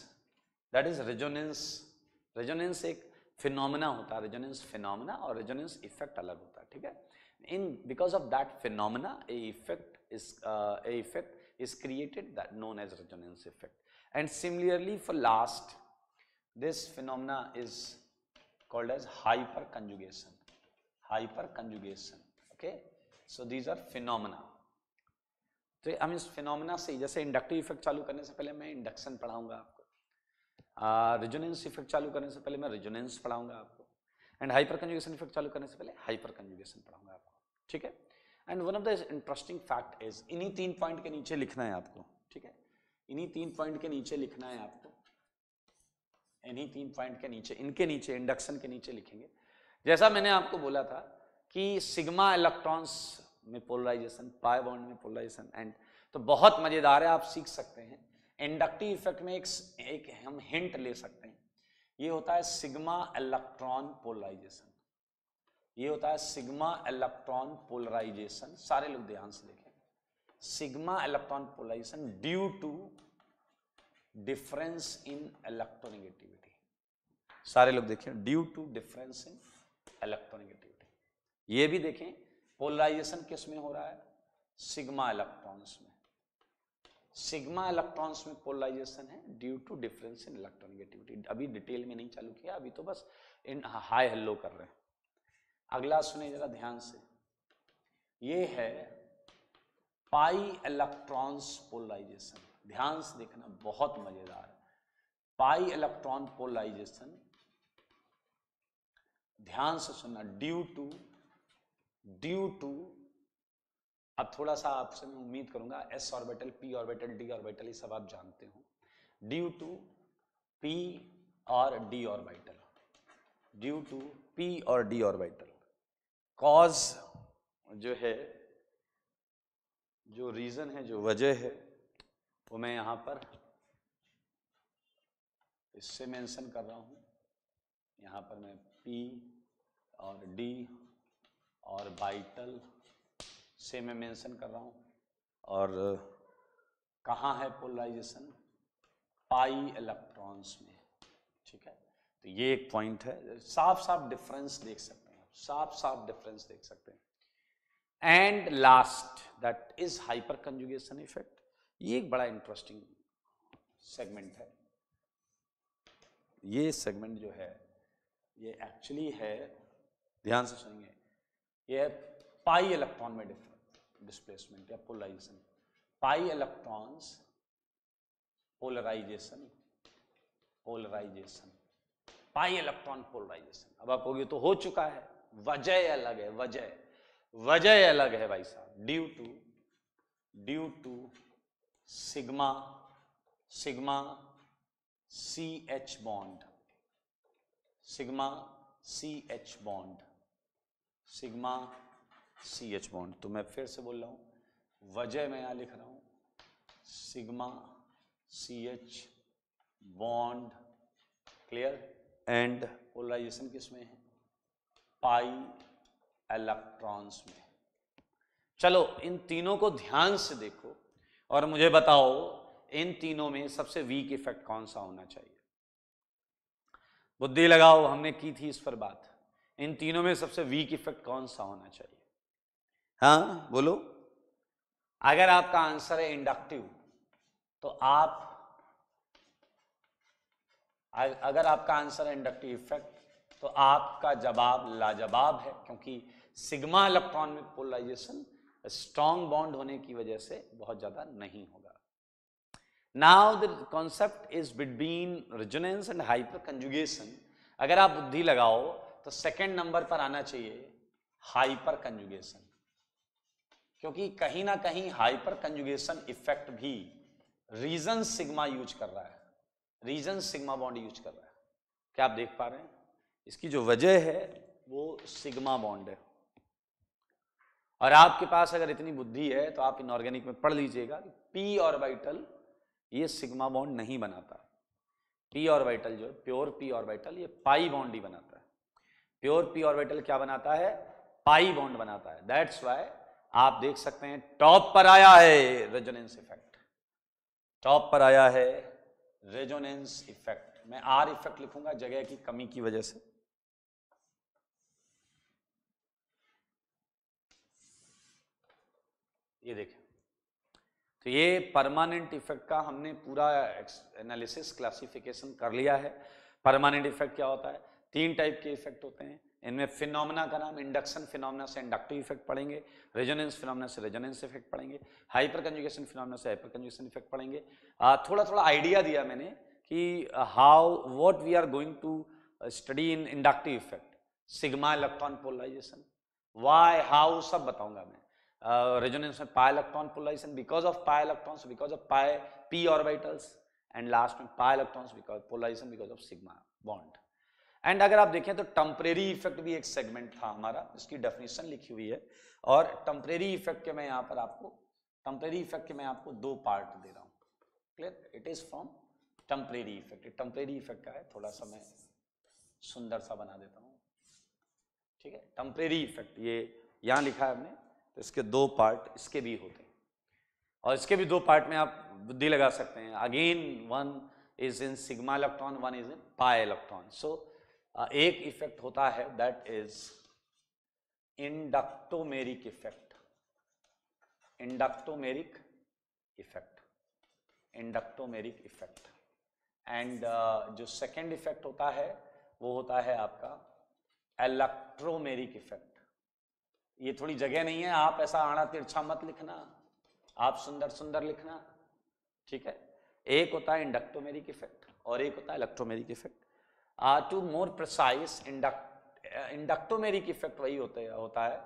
that is resonance resonance एक फिनोमिना होता है रेजोनेंस फिनोमिना और रेजोनेंस इफ़ेक्ट अलग होता है, ठीक है? In because of that phenomena a effect is a effect is created that known as resonance effect and similarly for last this phenomena is called as hyperconjugation hyperconjugation okay so these are phenomena तो हम इस phenomena से जैसे inductive effect चालू करने से पहले मैं इंडक्शन पढ़ाऊँगा आपको रिजोनेंस इफ़ेक्ट चालू करने से पहले मैं रिजोनेंस पढ़ाऊँगा आपको एंड हाइपर कंजुगेशन इफ़ेक्ट चालू करने से पहले हाइपर कंजुगेशन पढ़ाऊँगा आपको ठीक है and one of the interesting fact is इन्हीं तीन पॉइंट के नीचे लिखना है आपको ठीक है? इन्हीं तीन पॉइंट के नीचे लिखना है आपको। इन्हीं तीन पॉइंट के नीचे इनके नीचे इंडक्शन के नीचे लिखेंगे। जैसा मैंने आपको बोला था कि सिग्मा इलेक्ट्रॉन्स में पोलराइजेशन पाई बॉन्ड में पोलराइजेशन एंड तो बहुत मज़ेदार है आप सीख सकते हैं। इंडक्टिव इफ़ेक्ट में एक, एक हम हिंट ले सकते हैं। ये होता है सिग्मा इलेक्ट्रॉन पोलराइजेशन ये होता है सिग्मा इलेक्ट्रॉन पोलराइजेशन। सारे लोग ध्यान से देखें। Sigma electron polarization due to difference in electronegativity. सारे लोग देखें, due to difference in electronegativity. ये भी देखें, पोलराइजेशन किसमें हो रहा है? सिग्मा इलेक्ट्रॉन्स में। सिग्मा इलेक्ट्रॉन्स में पोलराइजेशन है, due to difference in electronegativity. अभी डिटेल में नहीं चालू किया, अभी तो बस इन हाई हेलो कर रहे हैं। अगला सुने जरा ध्यान से। ये है पाई इलेक्ट्रॉन्स पोलराइजेशन। ध्यान से देखना, बहुत मज़ेदार। पाई इलेक्ट्रॉन पोलराइजेशन, ध्यान से सुनना ड्यू टू ड्यू टू अब थोड़ा सा आपसे मैं उम्मीद करूँगा S orbital P orbital D orbital ये सब आप जानते हो। ड्यू टू पी और D orbital due to P और डी ऑर्बिटल कॉज जो है, जो रीजन है, जो वजह है, वो मैं यहाँ पर इससे मेंशन कर रहा हूँ। यहाँ पर मैं पी और डी और बाइटल से मैं मेंशन कर रहा हूँ। और कहाँ है पोलराइजेशन पाई इलेक्ट्रॉन्स में। ठीक है? तो ये एक पॉइंट है। साफ़ साफ़ डिफरेंस देख सकते साफ़ साफ़ डिफरेंस देख सकते हैं। And last that is hyperconjugation effect ये एक बड़ा इंटरेस्टिंग सेगमेंट है। ये सेगमेंट जो है, ये एक्चुअली है, ध्यान से सुनिए, ये पाई इलेक्ट्रॉन में डिस्प्लेसमेंट या polarization pi electrons polarization polarization pi electron polarization अब आप कहोगे तो हो चुका है। वजह अलग है, वजह। वजह अलग है भाई साहब। Due to due to sigma sigma C H bond sigma C H bond sigma C H bond तो मैं फिर से बोल रहा हूँ, वजह मैं यहाँ लिख रहा हूँ। Sigma C H bond clear? And polarization किसमें है? पाई इलेक्ट्रॉन्स में। चलो, इन तीनों को ध्यान से देखो और मुझे बताओ, इन तीनों में सबसे वीक इफ़ेक्ट कौन सा होना चाहिए? बुद्धि लगाओ, हमने की थी इस पर बात। इन तीनों में सबसे वीक इफ़ेक्ट कौन सा होना चाहिए? हाँ बोलो। अगर आपका आंसर है इंडक्टिव तो आप अगर आपका आंसर है इंडक्टिव इफ़ेक्ट तो आपका जवाब लाजवाब है, क्योंकि सिग्मा इलेक्ट्रॉन में पोलराइजेशन स्ट्रॉन्ग बॉन्ड होने की वजह से बहुत ज़्यादा नहीं होगा। Now the concept is between resonance and hyperconjugation. अगर आप बुद्धि लगाओ तो सेकेंड नंबर पर आना चाहिए, हाइपर कंजुगेशन। क्योंकि कहीं ना कहीं हाइपर कंजुगेशन इफ़ेक्ट भी रीजन सिग्मा यूज़ कर रहा है, रीजन सिग्मा बॉन्ड यूज़ कर रहा है। क्या आप देख पा रहे हैं? इसकी जो वजह है, वो सिग्मा बॉन्ड है। और आपके पास अगर इतनी बुद्धि है तो आप इनऑर्गेनिक में पढ़ लीजिएगा कि पी ऑर्बिटल ये सिग्मा बॉन्ड नहीं बनाता। पी और ऑर्बिटल जो है प्योर पी ऑर्बिटल ये पाई बॉन्ड ही बनाता है। प्योर पी और ऑर्बिटल क्या बनाता है? पाई बॉन्ड बनाता है। दैट्स वाई आप देख सकते हैं टॉप पर आया है रेजोनेंस इफ़ेक्ट टॉप पर आया है रेजोनेंस इफ़ेक्ट मैं आर इफ़ेक्ट लिखूँगा जगह की कमी की वजह से। ये देखें तो ये परमानेंट इफ़ेक्ट का हमने पूरा एनालिसिस क्लासिफिकेशन कर लिया है। परमानेंट इफ़ेक्ट क्या होता है? तीन टाइप के इफ़ेक्ट होते हैं। इनमें फिनोमिना का नाम इंडक्शन फिनोमिना से इंडक्टिव इफ़ेक्ट पढ़ेंगे रेजोनेंस फिनोमिना से रेजोनेंस इफ़ेक्ट पढ़ेंगे हाइपर कंजुगेशन फिनोमिना से हाइपर कंजुगेशन इफ़ेक्ट पढ़ेंगे आ, थोड़ा थोड़ा आइडिया दिया मैंने कि how what we are going to study in inductive effect sigma electron polarization why how सब बताऊँगा मैं। रेजोनेंस में pi electron polarization because of pi electrons because of pi P orbitals and last में pi electrons because polarization because of sigma bond and अगर आप देखें तो temporary effect भी एक सेगमेंट था हमारा, इसकी डेफिनेशन लिखी हुई है। और टम्परेरी इफ़ेक्ट के मैं यहाँ पर आपको टम्परेरी इफ़ेक्ट के मैं आपको दो पार्ट दे रहा हूँ। Clear it is from temporary effect temporary effect का है, थोड़ा सा मैं सुंदर सा बना देता हूँ। ठीक है? टम्परेरी इफ़ेक्ट ये यहाँ लिखा है हमने। इसके दो पार्ट इसके भी होते हैं। और इसके भी दो पार्ट में आप बुद्धि लगा सकते हैं। Again one is in sigma electron one is in pi electron so एक इफ़ेक्ट होता है that is inductomeric effect inductomeric effect inductomeric effect and जो सेकेंड इफ़ेक्ट होता है, वो होता है आपका इलेक्ट्रोमेरिक इफ़ेक्ट ये थोड़ी जगह नहीं है, आप ऐसा आड़ा तिरछा मत लिखना, आप सुंदर सुंदर लिखना, ठीक है? एक होता है इंडक्टोमेरिक इफ़ेक्ट और एक होता है electromeric effect to more precise inductomeric effect वही होते, होता है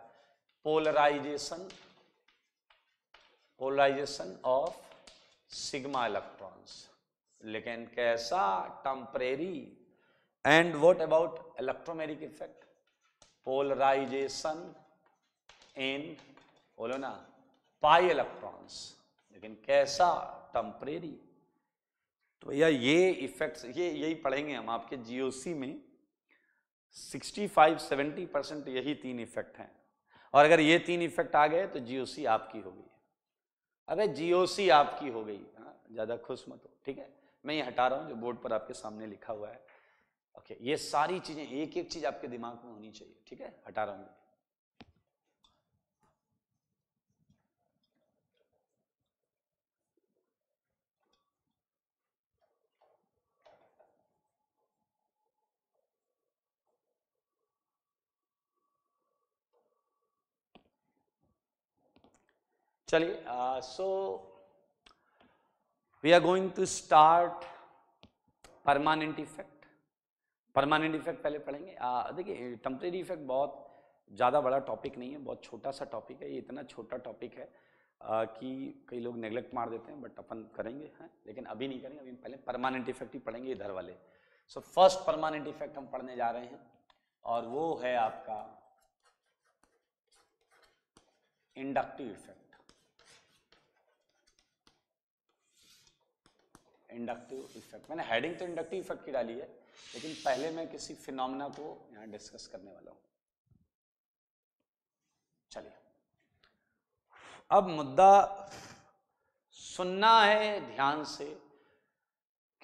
polarization polarization of sigma electrons लेकिन कैसा? Temporary and what about electromeric effect polarization in बोलो ना, पाई इलेक्ट्रॉन्स लेकिन कैसा टेम्परेरी तो भैया ये इफेक्ट्स ये, यही पढ़ेंगे हम आपके जीओसी में 65-70 परसेंट यही तीन इफ़ेक्ट हैं। और अगर ये तीन इफ़ेक्ट आ गए तो जीओसी आपकी हो गई। अबे जीओसी आपकी हो गई ज़्यादा खुश मत हो, ठीक है? मैं ये हटा रहा हूँ, जो बोर्ड पर आपके सामने लिखा हुआ है। ओके, ये सारी चीज़ें एक एक चीज़ आपके दिमाग में होनी चाहिए, ठीक है? हटा रहा हूँ। चलिए so we are going to start permanent effect permanent effect पहले पढ़ेंगे। देखिए टेम्परेरी इफ़ेक्ट बहुत ज़्यादा बड़ा टॉपिक नहीं है बहुत छोटा सा टॉपिक है। ये इतना छोटा टॉपिक है आ, कि कई लोग नेग्लेक्ट मार देते हैं बट अपन करेंगे हैं? लेकिन अभी नहीं करेंगे अभी पहले परमानेंट इफ़ेक्ट ही पढ़ेंगे इधर वाले। सो फ़र्स्ट परमानेंट इफ़ेक्ट हम पढ़ने जा रहे हैं और वो है आपका इंडक्टिव इफ़ेक्ट इंडक्टिव इफ़ेक्ट मैंने हेडिंग तो इंडक्टिव इफ़ेक्ट की डाली है, लेकिन पहले मैं किसी फिनोमिना को यहाँ डिस्कस करने वाला हूँ। चलिए। अब मुद्दा सुनना है ध्यान से,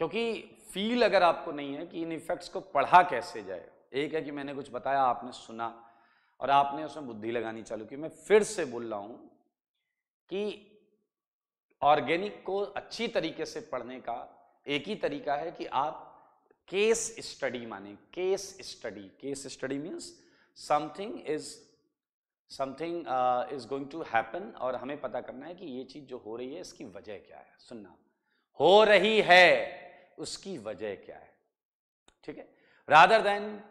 क्योंकि फील अगर आपको नहीं है कि इन इफेक्ट्स को पढ़ा कैसे जाए। एक है कि मैंने कुछ बताया, आपने सुना, और आपने उसमें बुद्धि लगानी चालू की। मैं फिर से बोल रहा हूँ कि ऑर्गेनिक को अच्छी तरीके से पढ़ने का एक ही तरीका है कि आप केस स्टडी माने, case study case study means something is something is going to happen और हमें पता करना है कि ये चीज़ जो हो रही है, इसकी वजह क्या है? सुनना। हो रही है, उसकी वजह क्या है? ठीक है? Rather than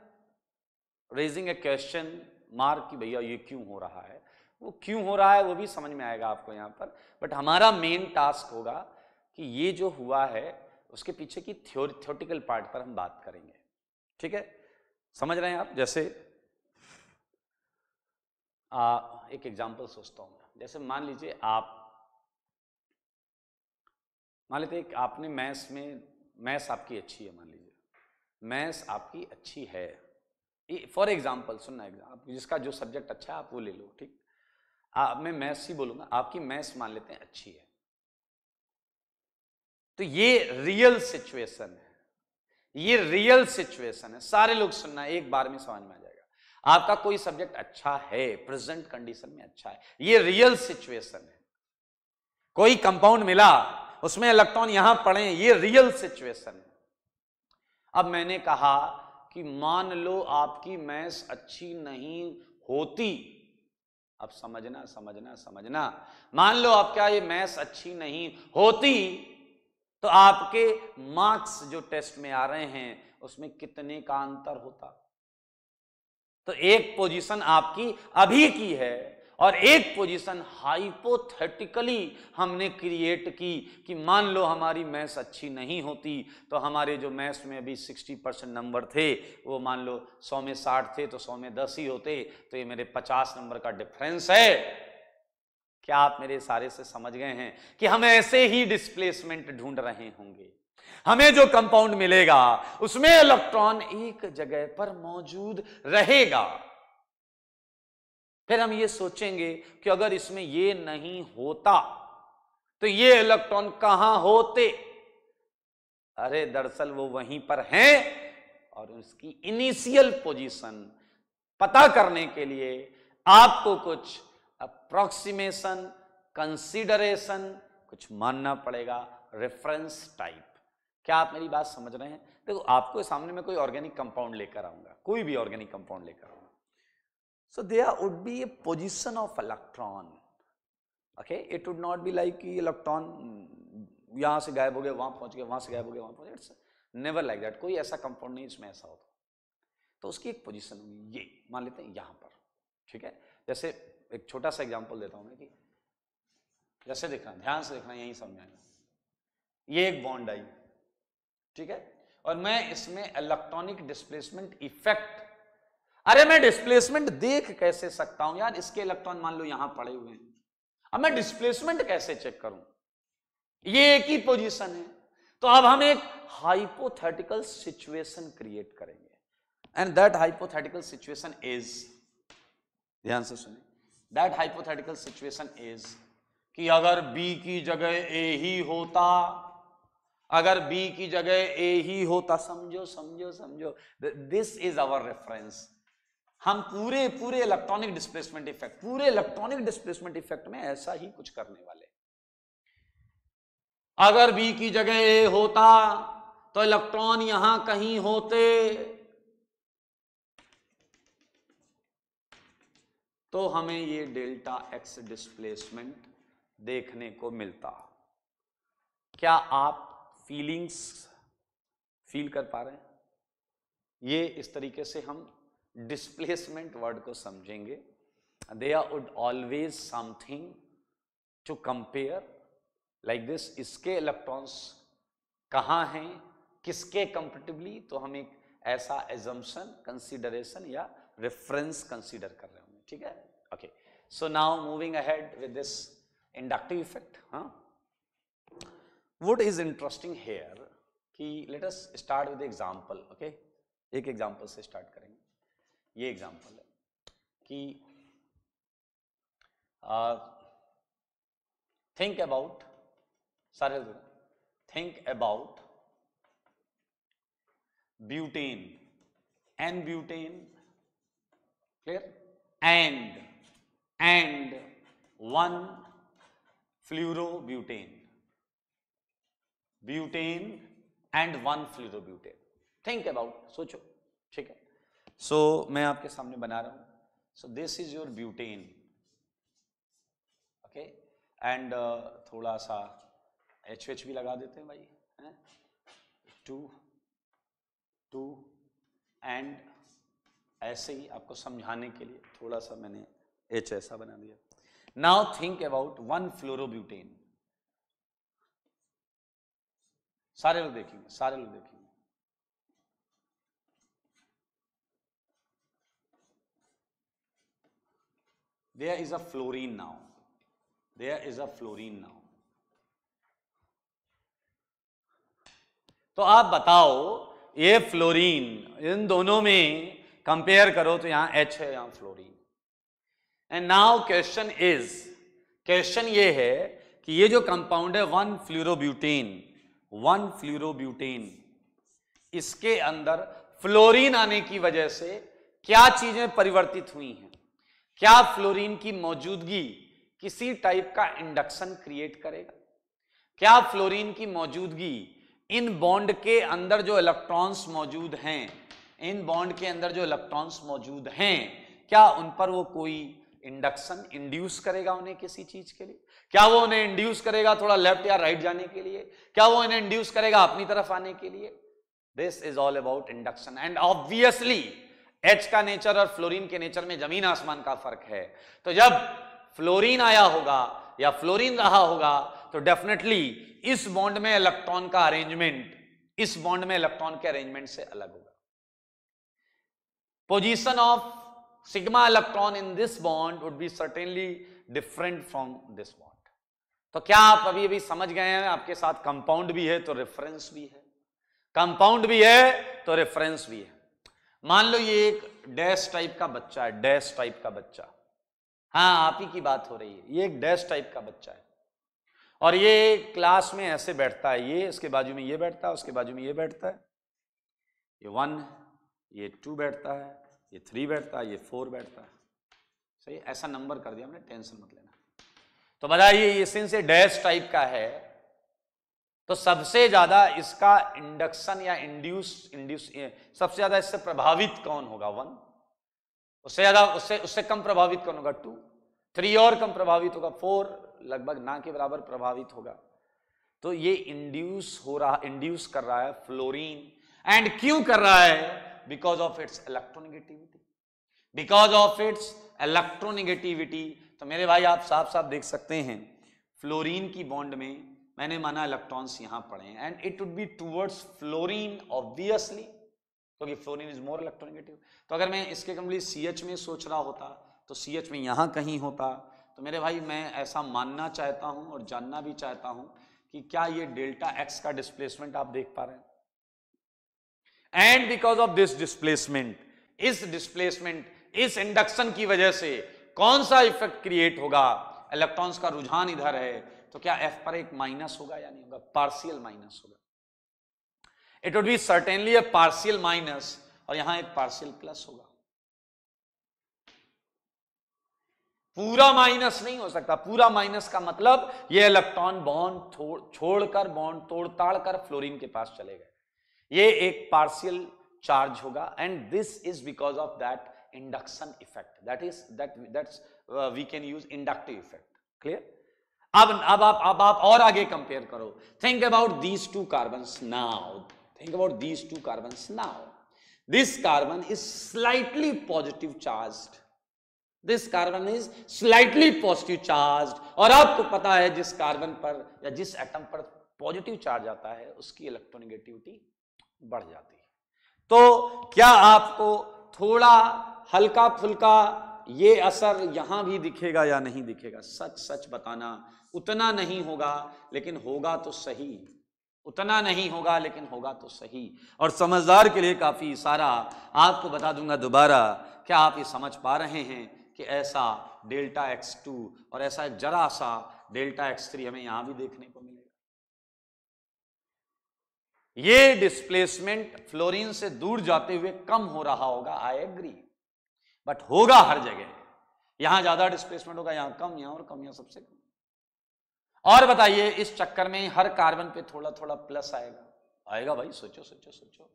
raising a question mark कि भैया ये क्यों हो रहा है? वो क्यों हो रहा है वो भी समझ में आएगा आपको यहाँ पर। बट हमारा मेन टास्क होगा कि ये जो हुआ है उसके पीछे की थ्योरिटिकल पार्ट पर हम बात करेंगे। ठीक है? समझ रहे हैं आप? जैसे आ, एक एग्जांपल सोचता हूँ जैसे मान लीजिए आप मान लेते आपने मैथ्स में मैथ्स आपकी अच्छी है मान लीजिए। मैथ्स आपकी अच्छी है। फॉर एग्ज़ाम्पल सुनना एग्ज़ाम जिसका जो सब्जेक्ट अच्छा है आप वो ले लो ठीक? आप मैं मैथ्स ही बोलूँगा, आपकी मैथ्स मान लेते हैं अच्छी है। तो ये रियल सिचुएशन है। ये रियल सिचुएशन है। सारे लोग सुनना, एक बार में समझ में आ जाएगा। आपका कोई सब्जेक्ट अच्छा है, प्रेजेंट कंडीशन में अच्छा है, ये रियल सिचुएशन है। कोई कंपाउंड मिला, उसमें इलेक्ट्रॉन यहाँ पड़े, ये रियल सिचुएशन है। अब मैंने कहा कि मान लो आपकी मैस अच्छी नहीं होती अब समझना समझना समझना। मान लो आप क्या ये मैथ्स अच्छी नहीं होती तो आपके मार्क्स जो टेस्ट में आ रहे हैं, उसमें कितने का अंतर होता? तो एक पोजीशन आपकी अभी की है और एक पोजीशन हाइपोथेटिकली हमने क्रिएट की कि मान लो हमारी मैथ्स अच्छी नहीं होती तो हमारे जो मैथ्स में अभी 60 परसेंट नंबर थे, वो मान लो 100 में 60 थे तो 100 में 10 ही होते तो ये मेरे 50 नंबर का डिफरेंस है। क्या आप मेरे सारे से समझ गए हैं कि हम ऐसे ही डिस्प्लेसमेंट ढूंढ रहे होंगे? हमें जो कंपाउंड मिलेगा, उसमें इलेक्ट्रॉन एक जगह पर मौजूद रहेगा। फिर हम ये सोचेंगे कि अगर इसमें ये नहीं होता तो ये इलेक्ट्रॉन कहाँ होते? अरे दरअसल वो वहीं पर हैं और उसकी इनिशियल पोजीशन पता करने के लिए आपको कुछ अप्रोक्सीमेशन कंसीडरेशन कुछ मानना पड़ेगा रेफरेंस टाइप क्या आप मेरी बात समझ रहे हैं? देखो, आपको सामने में कोई ऑर्गेनिक कंपाउंड लेकर आऊँगा, कोई भी ऑर्गेनिक कंपाउंड लेकर आऊँगा। So there would be a position of electron. Okay, it would not be like electron यहाँ से गायब हो गया वहाँ पहुँच गया वहाँ से गायब हो गया वहाँ पहुँच इट्स नेवर लाइक दैट कोई ऐसा कंपाउंड नहीं इसमें ऐसा होता तो उसकी एक पोजीशन होगी। ये मान लेते हैं यहाँ पर। ठीक है? जैसे एक छोटा सा एग्जांपल देता हूँ मैं कि जैसे देखना ध्यान से देखना यही समझाएँगे ये एक बॉन्ड आई। ठीक है? और मैं इसमें इलेक्ट्रॉनिक डिस्प्लेसमेंट इफ़ेक्ट अरे मैं डिस्प्लेसमेंट देख कैसे सकता हूँ? यार, इसके इलेक्ट्रॉन मान लो यहाँ पड़े हुए हैं। अब मैं डिस्प्लेसमेंट कैसे चेक करूँ? ये एक ही पोजीशन है। तो अब हम एक हाइपोथेटिकल सिचुएशन क्रिएट करेंगे। And that hypothetical situation is ध्यान से सुने दैट हाइपोथेटिकल सिचुएशन इज़ कि अगर बी की जगह ए ही होता, अगर बी की जगह ए ही होता, समझो समझो समझो। दिस इज़ अवर रेफरेंस हम पूरे पूरे इलेक्ट्रॉनिक डिस्प्लेसमेंट इफ़ेक्ट पूरे इलेक्ट्रॉनिक डिस्प्लेसमेंट इफ़ेक्ट में ऐसा ही कुछ करने वाले अगर बी की जगह ए होता तो इलेक्ट्रॉन यहाँ कहीं होते। तो हमें ये डेल्टा एक्स डिस्प्लेसमेंट देखने को मिलता। क्या आप फीलिंग्स फील कर पा रहे हैं? ये इस तरीके से हम डिस्प्लेसमेंट वर्ड को समझेंगे। They are would always something to compare like this इसके इलेक्ट्रॉन्स कहाँ हैं, किसके कंपेटिवली तो हम एक ऐसा एजम्पन कंसिडरेशन या रेफरेंस कंसिडर कर रहे होंगे, ठीक है? Okay so now moving ahead with this inductive effect हाँ? वुड इज़ इंटरेस्टिंग हेयर कि let us start with example okay एक एग्जांपल से स्टार्ट करेंगे। ये एग्जांपल है कि थिंक अबाउट सारे think about butane N butane clear and and one fluorobutane butane and one fluorobutane think about सोचो, ठीक है? सो so, मैं आपके सामने बना रहा हूँ। So this is your butane okay and थोड़ा सा एच एच भी लगा देते हैं भाई टू टू एंड ऐसे ही आपको समझाने के लिए थोड़ा सा मैंने एच ऐसा बना दिया। Now think about one fluorobutane सारे लोग देखेंगे सारे लोग देखेंगे there is a fluorine now. There is a fluorine now. तो आप बताओ, ये फ्लोरीन इन दोनों में कंपेयर करो तो यहाँ H है, यहाँ fluorine and now question is question ये है कि ये जो कंपाउंड है वन फ्लोरोब्यूटेन वन फ्लोरोब्यूटेन इसके अंदर फ्लोरीन आने की वजह से क्या चीज़ें परिवर्तित हुई हैं? क्या फ्लोरीन की मौजूदगी किसी टाइप का इंडक्शन क्रिएट करेगा? क्या फ्लोरीन की मौजूदगी इन बॉन्ड के अंदर जो इलेक्ट्रॉन्स मौजूद हैं, इन बॉन्ड के अंदर जो इलेक्ट्रॉन्स मौजूद हैं, क्या उन पर वो कोई इंडक्शन इंड्यूस करेगा उन्हें किसी चीज़ के लिए? क्या वो उन्हें इंड्यूस करेगा थोड़ा लेफ़्ट या राइट जाने के लिए? क्या वो इन्हें इंड्यूस करेगा अपनी तरफ़ आने के लिए? This is all about induction and obviously H का नेचर और फ्लोरीन के नेचर में ज़मीन आसमान का फ़र्क है। तो जब फ्लोरीन आया होगा या फ्लोरीन रहा होगा तो डेफिनेटली इस बॉन्ड में इलेक्ट्रॉन का अरेंजमेंट इस बॉन्ड में इलेक्ट्रॉन के अरेंजमेंट से अलग होगा। Position of sigma electron in this bond would be certainly different from this bond. तो क्या आप अभी अभी समझ गए हैं? आपके साथ कंपाउंड भी है तो रेफरेंस भी है। कंपाउंड भी है तो रेफरेंस भी है। मान लो ये एक डैश टाइप का बच्चा है, डैश टाइप का बच्चा। हाँ आप ही की बात हो रही है। ये एक डैश टाइप का बच्चा है। और ये क्लास में ऐसे बैठता है, ये, इसके बाजू में ये बैठता है, उसके बाजू में ये बैठता है। ये वन, ये टू बैठता है, ये थ्री बैठता है, ये फोर बैठता है। सही, ऐसा नंबर कर दिया हमने, टेंशन मत लेना। तो बताइए, ये सिंस डैश टाइप का है तो सबसे ज़्यादा इसका इंडक्शन या इंड्यूस इंड्यूस सबसे ज़्यादा इससे प्रभावित कौन होगा? वन उससे ज़्यादा, उससे उससे कम प्रभावित कौन होगा? टू थ्री और कम प्रभावित होगा? फोर लगभग ना के बराबर प्रभावित होगा। तो ये इंड्यूस हो रहा इंड्यूस कर रहा है फ्लोरीन एंड क्यों कर रहा है? Because of its electronegativity because of its electronegativity तो मेरे भाई आप साफ़ साफ़ देख सकते हैं। फ्लोरीन की बॉन्ड में मैंने माना इलेक्ट्रॉन्स यहाँ पड़े हैं and it would be towards fluorine obviously क्योंकि फ्लोरीन इज़ मोर इलेक्ट्रोनेगेटिव तो अगर मैं इसके कंप्लीट सी एच में सोच रहा होता तो सी एच में यहाँ कहीं होता तो मेरे भाई मैं ऐसा मानना चाहता हूँ और जानना भी चाहता हूँ कि क्या ये डेल्टा एक्स का डिस्प्लेसमेंट आप देख पा रहे हैं? And because of this displacement इस डिस्प्लेसमेंट इस इंडक्शन की वजह से कौन सा इफ़ेक्ट क्रिएट होगा? इलेक्ट्रॉन्स का रुझान इधर है तो क्या एफ़ पर एक माइनस होगा या नहीं होगा? पार्शियल माइनस होगा। It would be certainly a partial minus और यहाँ एक पार्शियल प्लस होगा। पूरा माइनस नहीं हो सकता। पूरा माइनस का मतलब ये इलेक्ट्रॉन बॉन्ड छोड़कर बॉन्ड तोड़ ताड़ कर फ्लोरीन के पास चले गए। ये एक पार्शियल चार्ज होगा and this is because of that induction effect that is that that's we can use inductive effect clear अब अब आप अब आप और आगे कंपेयर करो। Think about these two carbon now think about these two carbon now this carbon is slightly positive charge this carbon is slightly positive charge और आपको पता है जिस कार्बन पर या जिस एटम पर पॉजिटिव चार्ज आता है, उसकी इलेक्ट्रोनिगेटिविटी बढ़ जाती है। तो क्या आपको थोड़ा हल्का फुल्का ये असर यहाँ भी दिखेगा या नहीं दिखेगा? सच सच बताना उतना नहीं होगा, लेकिन होगा तो सही। उतना नहीं होगा, लेकिन होगा तो सही। और समझदार के लिए काफ़ी सारा आपको बता दूँगा दोबारा, क्या आप ये समझ पा रहे हैं कि ऐसा डेल्टा एक्स टू और ऐसा जरा सा डेल्टा एक्स थ्री हमें यहाँ भी देखने को मिलेगा। ये डिस्प्लेसमेंट फ्लोरीन से दूर जाते हुए कम हो रहा होगा आई एग्री बट होगा हर जगह। यहाँ ज़्यादा डिस्प्लेसमेंट होगा, यहाँ कम, यहाँ और कम, यहाँ सबसे कम। और बताइए, इस चक्कर में हर कार्बन पे थोड़ा थोड़ा प्लस आएगा। आएगा भाई, सोचो सोचो सोचो।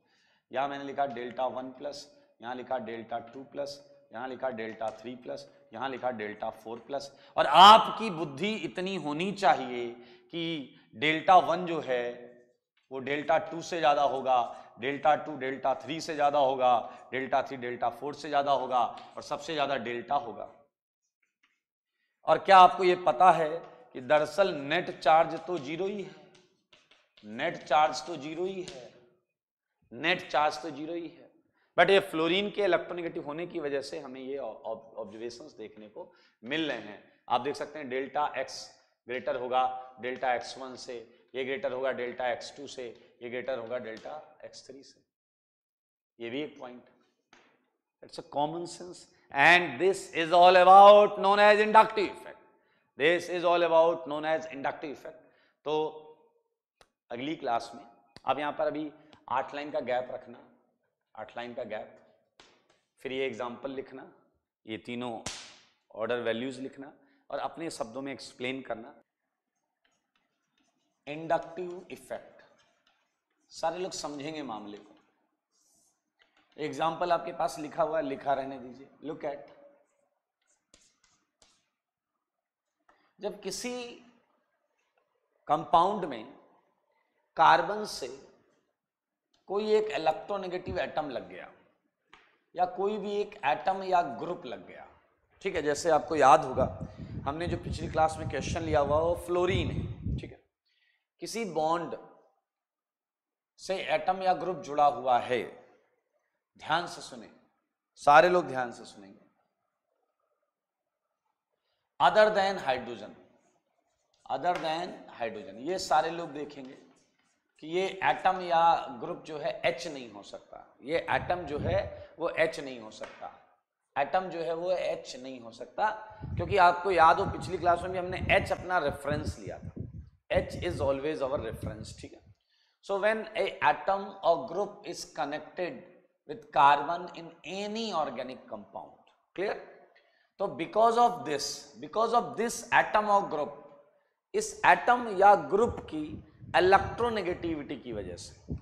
यहाँ मैंने लिखा डेल्टा वन प्लस यहाँ लिखा डेल्टा टू प्लस यहाँ लिखा डेल्टा थ्री प्लस यहाँ लिखा डेल्टा फोर प्लस और आपकी बुद्धि इतनी होनी चाहिए कि डेल्टा वन जो है, वो डेल्टा टू से ज़्यादा होगा, डेल्टा टू, डेल्टा थ्री से ज़्यादा होगा, डेल्टा थ्री, डेल्टा फोर से ज़्यादा होगा और सबसे ज़्यादा डेल्टा होगा। और क्या आपको ये पता है कि दरअसल नेट चार्ज तो ज़ीरो ही है। नेट चार्ज तो ज़ीरो ही है। नेट चार्ज तो ज़ीरो ही है। बट ये फ्लोरीन के इलेक्ट्रोनिगेटिव होने की वजह से हमें ये ऑब्जर्वेशन देखने को मिल रहे हैं। आप देख सकते हैं डेल्टा एक्स ग्रेटर होगा डेल्टा एक्स वन से, ये ग्रेटर होगा डेल्टा एक्स टू से, ये ग्रेटर होगा डेल्टा एक्स थ्री से। ये भी एक point it's a common sense and this is all about known as inductive this is all about known as inductive effect तो अगली क्लास में अब यहाँ पर अभी आठ लाइन का गैप रखना, आठ लाइन का गैप फिर ये एग्ज़ाम्पल लिखना, ये तीनों ऑर्डर वैल्यूज़ लिखना और अपने शब्दों में एक्सप्लेन करना। इंडक्टिव इफ़ेक्ट सारे लोग समझेंगे मामले को। एग्ज़ाम्पल आपके पास लिखा हुआ है, लिखा रहने दीजिए। लुक एट जब किसी कंपाउंड में कार्बन से कोई एक इलेक्ट्रोनेगेटिव एटम लग गया, या कोई भी एक एटम या ग्रुप लग गया, ठीक है, जैसे आपको याद होगा, हमने जो पिछली क्लास में क्वेश्चन लिया हुआ, वो फ्लोरीन है, ठीक है। किसी बॉन्ड से एटम या ग्रुप जुड़ा हुआ है, ध्यान से सुने, सारे लोग ध्यान से सुनेंगे। Other than hydrogen other than hydrogen ये सारे लोग देखेंगे कि ये एटम या ग्रुप जो है एच नहीं हो सकता। ये एटम जो है वो एच नहीं हो सकता। एटम जो है वो एच नहीं हो सकता, क्योंकि आपको याद हो पिछली क्लास में भी हमने एच अपना रेफरेंस लिया था। H is always our reference ठीक है? सो व्हेन ए एटम और group is connected with carbon in any organic compound clear तो because of this because of this atom और ग्रुप इस एटम या ग्रुप की इलेक्ट्रोनेगेटिविटी की वजह से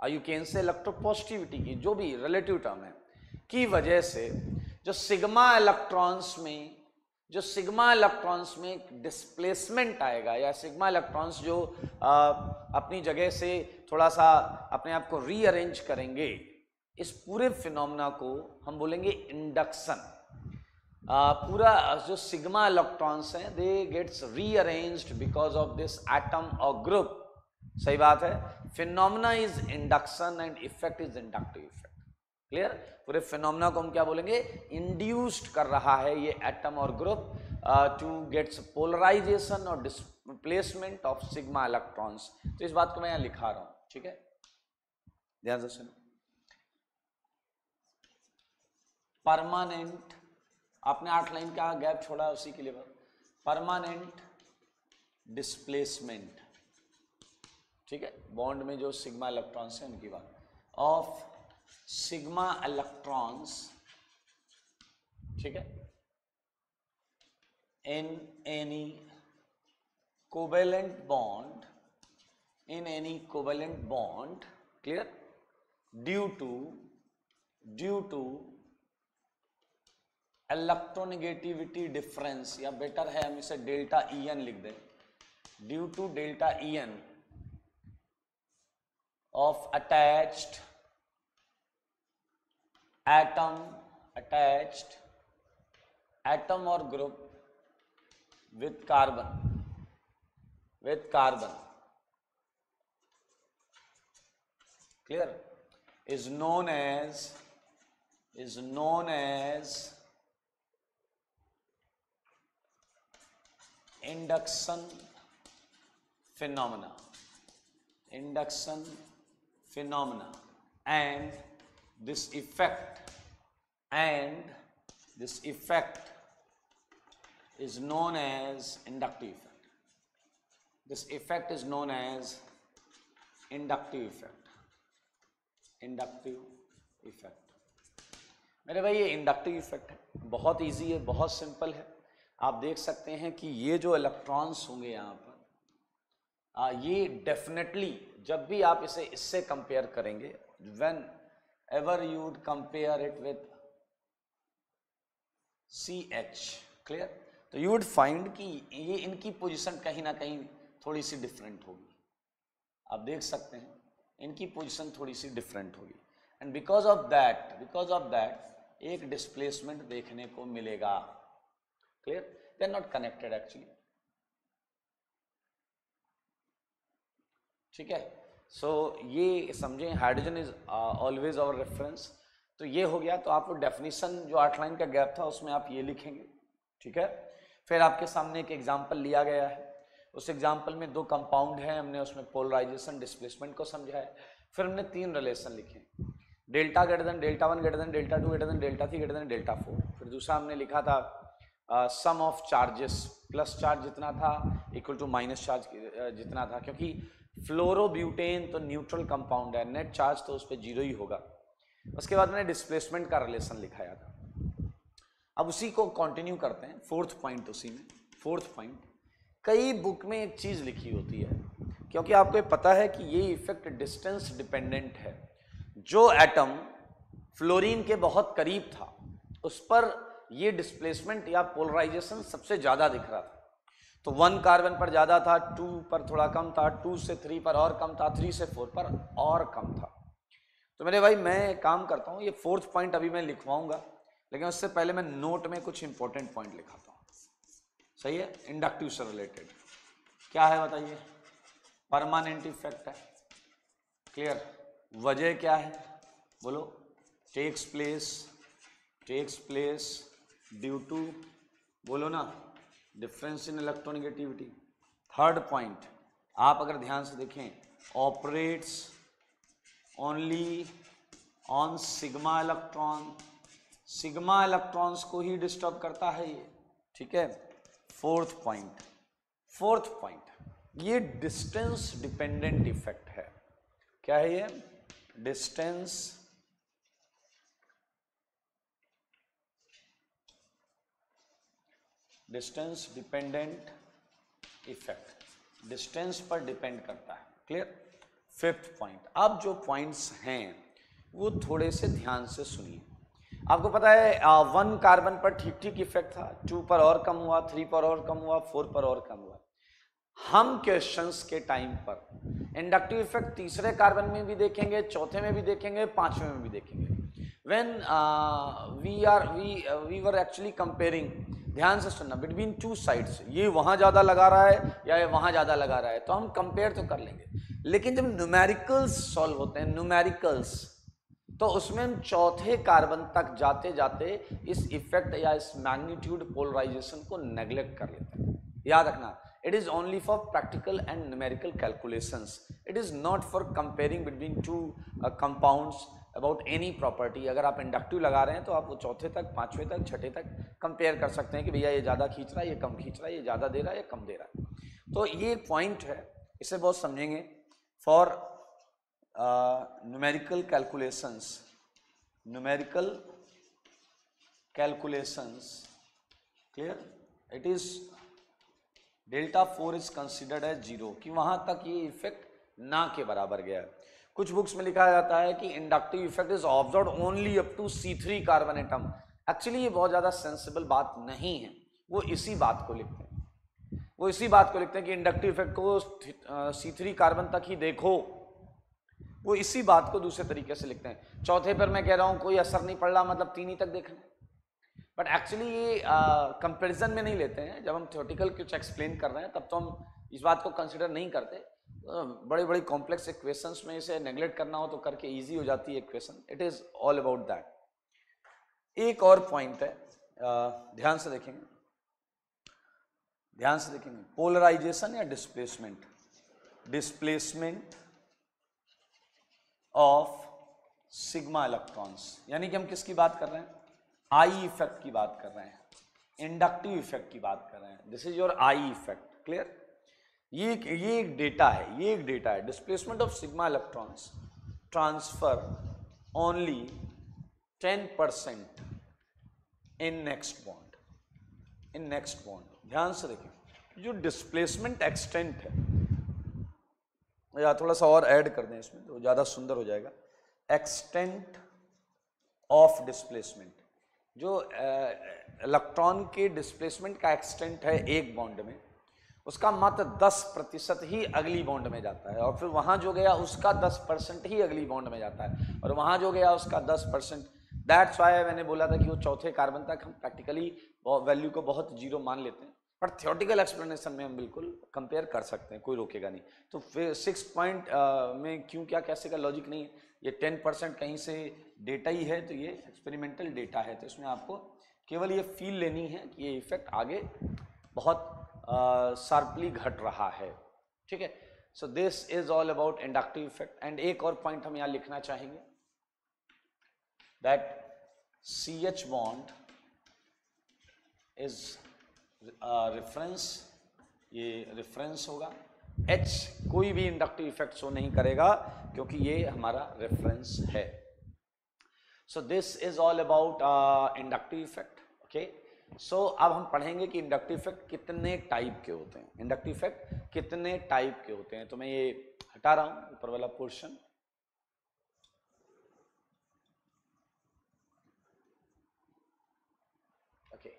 यू कैन से इलेक्ट्रोपॉजिटिविटी की जो भी रिलेटिव टर्म है की वजह से जो सिग्मा इलेक्ट्रॉन्स में जो सिग्मा इलेक्ट्रॉन्स में एक डिस्प्लेसमेंट आएगा या सिग्मा इलेक्ट्रॉन्स जो आ, अपनी जगह से थोड़ा सा अपने आप को रीअरेंज करेंगे इस पूरे फिनोमेना को हम बोलेंगे इंडक्शन पूरा जो सिग्मा इलेक्ट्रॉन्स हैं they gets rearranged because of this atom और ग्रुप सही बात है? Phenomena is induction and effect is inductive effect clear पूरे फिनोमिना को हम क्या बोलेंगे? इंड्यूस्ड कर रहा है ये एटम और ग्रुप टू गेट्स पोलराइजेशन और डिस्प्लेसमेंट ऑफ़ सिग्मा इलेक्ट्रॉन्स तो इस बात को मैं यहाँ लिखा रहा हूँ, ठीक है? ध्यान से सुनो। परमानेंट आपने आठ लाइन का गैप छोड़ा उसी के लिए। Permanent displacement. ठीक है? बॉन्ड में जो सिग्मा इलेक्ट्रॉन्स हैं, उनकी बात। ऑफ़ सिग्मा इलेक्ट्रॉन्स, ठीक है? In any covalent bond in any covalent bond clear due to due to electronegativity difference या बेटर है हम इसे डेल्टा ई एन लिख दें। Due to delta E N of attach atom attach atom और group with carbon with carbon clear is known as is known as induction phenomena induction phenomena and this effect and this effect is known as inductive effect. This effect is known as inductive effect. Inductive effect. मेरे भाई ये inductive effect है बहुत easy है बहुत simple है आप देख सकते हैं कि ये जो इलेक्ट्रॉन्स होंगे यहाँ पर आ, ये डेफिनेटली जब भी आप इसे इससे कंपेयर करेंगे whenever you would compare it with C H clear तो यू वुड फाइंड कि ये इनकी पोजीशन कहीं ना कहीं थोड़ी सी डिफरेंट होगी। आप देख सकते हैं इनकी पोजीशन थोड़ी सी डिफरेंट होगी। And because of that because of that एक डिस्प्लेसमेंट देखने को मिलेगा। Clear they are not connected actually ठीक है? सो so, ये समझें hydrogen is always our reference तो ये हो गया तो आप आपको डेफिनेशन जो आठ लाइन का गैप था उसमें आप ये लिखेंगे। ठीक है? फिर आपके सामने एक एग्ज़ाम्पल लिया गया है। उस एग्ज़ाम्पल में दो कंपाउंड है हमने उसमें पोलराइजेशन डिस्प्लेसमेंट को समझा है। फिर हमने तीन रिलेशन लिखे delta greater than delta one greater than delta two greater than delta three greater than delta four फिर दूसरा हमने लिखा था sum of charges plus charge जितना था इक्वल टू माइनस चार्ज जितना था, क्योंकि फ्लोरोब्यूटेन तो न्यूट्रल कंपाउंड है नेट चार्ज तो उस पर ज़ीरो ही होगा। उसके बाद मैंने डिस्प्लेसमेंट का रिलेशन लिखाया था अब उसी को कंटिन्यू करते हैं फोर्थ पॉइंट उसी में फोर्थ पॉइंट कई बुक में एक चीज़ लिखी होती है, क्योंकि आपको पता है कि ये इफ़ेक्ट डिस्टेंस डिपेंडेंट है। जो एटम फ्लोरीन के बहुत करीब था, उस पर ये डिस्प्लेसमेंट या पोलराइजेशन सबसे ज़्यादा दिख रहा था। तो वन कार्बन पर ज़्यादा था टू पर थोड़ा कम था टू से थ्री पर और कम था थ्री से फोर पर और कम था। तो मेरे भाई, मैं काम करता हूँ, ये फोर्थ पॉइंट अभी मैं लिखवाऊँगा, लेकिन उससे पहले मैं नोट में कुछ इंपॉर्टेंट पॉइंट लिखाता हूँ। सही है? इंडक्टिव से रिलेटेड क्या है बताइए? परमानेंट इफ़ेक्ट है। क्लियर वजह क्या है? बोलो। Takes place takes place due to, बोलो ना difference in electronegativity third point आप अगर ध्यान से देखें operates only on sigma electron sigma electrons को ही डिस्टर्ब करता है ये, ठीक है? फोर्थ पॉइंट फोर्थ पॉइंट ये डिस्टेंस डिपेंडेंट इफ़ेक्ट है। क्या है ये? Distance distance dependent effect distance पर डिपेंड करता है क्लियर फिफ्थ पॉइंट अब जो पॉइंट्स हैं वो थोड़े से ध्यान से सुनिए। आपको पता है आ, वन कार्बन पर ठीक ठीक इफ़ेक्ट था टू पर और कम हुआ थ्री पर और कम हुआ फोर पर और कम हुआ। हम क्वेश्चंस के टाइम पर इंडक्टिव इफ़ेक्ट तीसरे कार्बन में भी देखेंगे चौथे में भी देखेंगे पाँचवें में भी देखेंगे। When we are we we were actually comparing ध्यान से सुनना बिटवीन टू साइड्स ये वहाँ ज़्यादा लगा रहा है या ये वहाँ ज़्यादा लगा रहा है तो हम कंपेयर तो कर लेंगे। लेकिन जब न्यूमेरिकल्स सॉल्व होते हैं न्यूमेरिकल्स तो उसमें हम चौथे कार्बन तक जाते जाते इस इफ़ेक्ट या इस मैग्नीट्यूड पोलराइजेशन को नेग्लेक्ट कर लेते हैं। याद रखना it is only for practical and numerical calculations it is not for comparing between two compounds about any property अगर आप इंडक्टिव लगा रहे हैं तो आप वो चौथे तक, पाँचवें तक, छठे तक कंपेयर कर सकते हैं कि भैया ये ज़्यादा खींच रहा है, ये कम खींच रहा है, ये ज़्यादा दे रहा है, ये कम दे रहा है। तो ये एक पॉइंट है, इसे बहुत समझेंगे। For numerical calculations numerical calculations clear it is delta four is considered as zero कि वहाँ तक ये इफ़ेक्ट ना के बराबर गया है। कुछ बुक्स में लिखा जाता है कि inductive effect is observe only up to C three carbon atom actually ये बहुत ज़्यादा सेंसिबल बात नहीं है। वो इसी बात को लिखते हैं। वो इसी बात को लिखते हैं कि इंडक्टिव इफ़ेक्ट को सी थ्री कार्बन तक ही देखो। वो इसी बात को दूसरे तरीके से लिखते हैं। चौथे पर मैं कह रहा हूँ, कोई असर नहीं पड़ रहा मतलब तीन ही तक देखना। बट एक्चुअली ये कंपेरिजन में नहीं लेते हैं। जब हम थियोटिकल कुछ एक्सप्लेन कर रहे हैं, तब तो हम इस बात को कंसिडर नहीं करते। बड़ी बड़ी कॉम्प्लेक्स इक्वेशंस में इसे नेग्लेक्ट करना हो तो करके इजी हो जाती है equation it is all about that एक और पॉइंट है ध्यान से देखेंगे। ध्यान से देखेंगे। पोलराइजेशन या displacement displacement of sigma electrons यानी कि हम किसकी बात कर रहे हैं? आई इफ़ेक्ट की बात कर रहे हैं। इंडक्टिव इफ़ेक्ट की बात कर रहे हैं। This is your I effect clear ये एक ये एक डेटा है, ये एक डेटा है. Displacement of sigma electrons transfer only ten percent in next bond in next bond ध्यान से देखें जो डिस्प्लेसमेंट एक्सटेंट है, या थोड़ा सा और ऐड कर दें इसमें तो ज़्यादा सुंदर हो जाएगा. एक्सटेंट ऑफ़ डिस्प्लेसमेंट जो इलेक्ट्रॉन के डिस्प्लेसमेंट का एक्सटेंट है एक बॉन्ड में उसका मात्र 10 प्रतिशत ही अगली बॉन्ड में जाता है। और फिर वहाँ जो गया, उसका 10 परसेंट ही अगली बॉन्ड में जाता है। और वहाँ जो गया, उसका 10 परसेंट। दैट्स वाई मैंने बोला था कि वो चौथे कार्बन तक हम प्रैक्टिकली वैल्यू को बहुत ज़ीरो मान लेते हैं। पर थियोटिकल एक्सप्लेनेशन में हम बिल्कुल कंपेयर कर सकते हैं, कोई रोकेगा नहीं। तो फिर सिक्स पॉइंट में क्यों, क्या, कैसे का लॉजिक नहीं है। ये टेन परसेंट कहीं से डेटा ही है तो ये एक्सपेरिमेंटल डेटा है। तो इसमें आपको केवल ये फील लेनी है कि ये इफ़ेक्ट आगे बहुत शार्पली घट रहा है। ठीक है? So this is all about inductive effect and एक और पॉइंट हम यहाँ लिखना चाहेंगे। That C H bond is reference ये रेफरेंस होगा। एच कोई भी इंडक्टिव इफ़ेक्ट शो नहीं करेगा, क्योंकि ये हमारा रेफरेंस है। So this is all about inductive effect okay so so, अब हम पढ़ेंगे कि इंडक्टिव इफ़ेक्ट कितने टाइप के होते हैं। इंडक्टिव इफ़ेक्ट कितने टाइप के होते हैं? तो मैं ये हटा रहा हूँ ऊपर वाला portion okay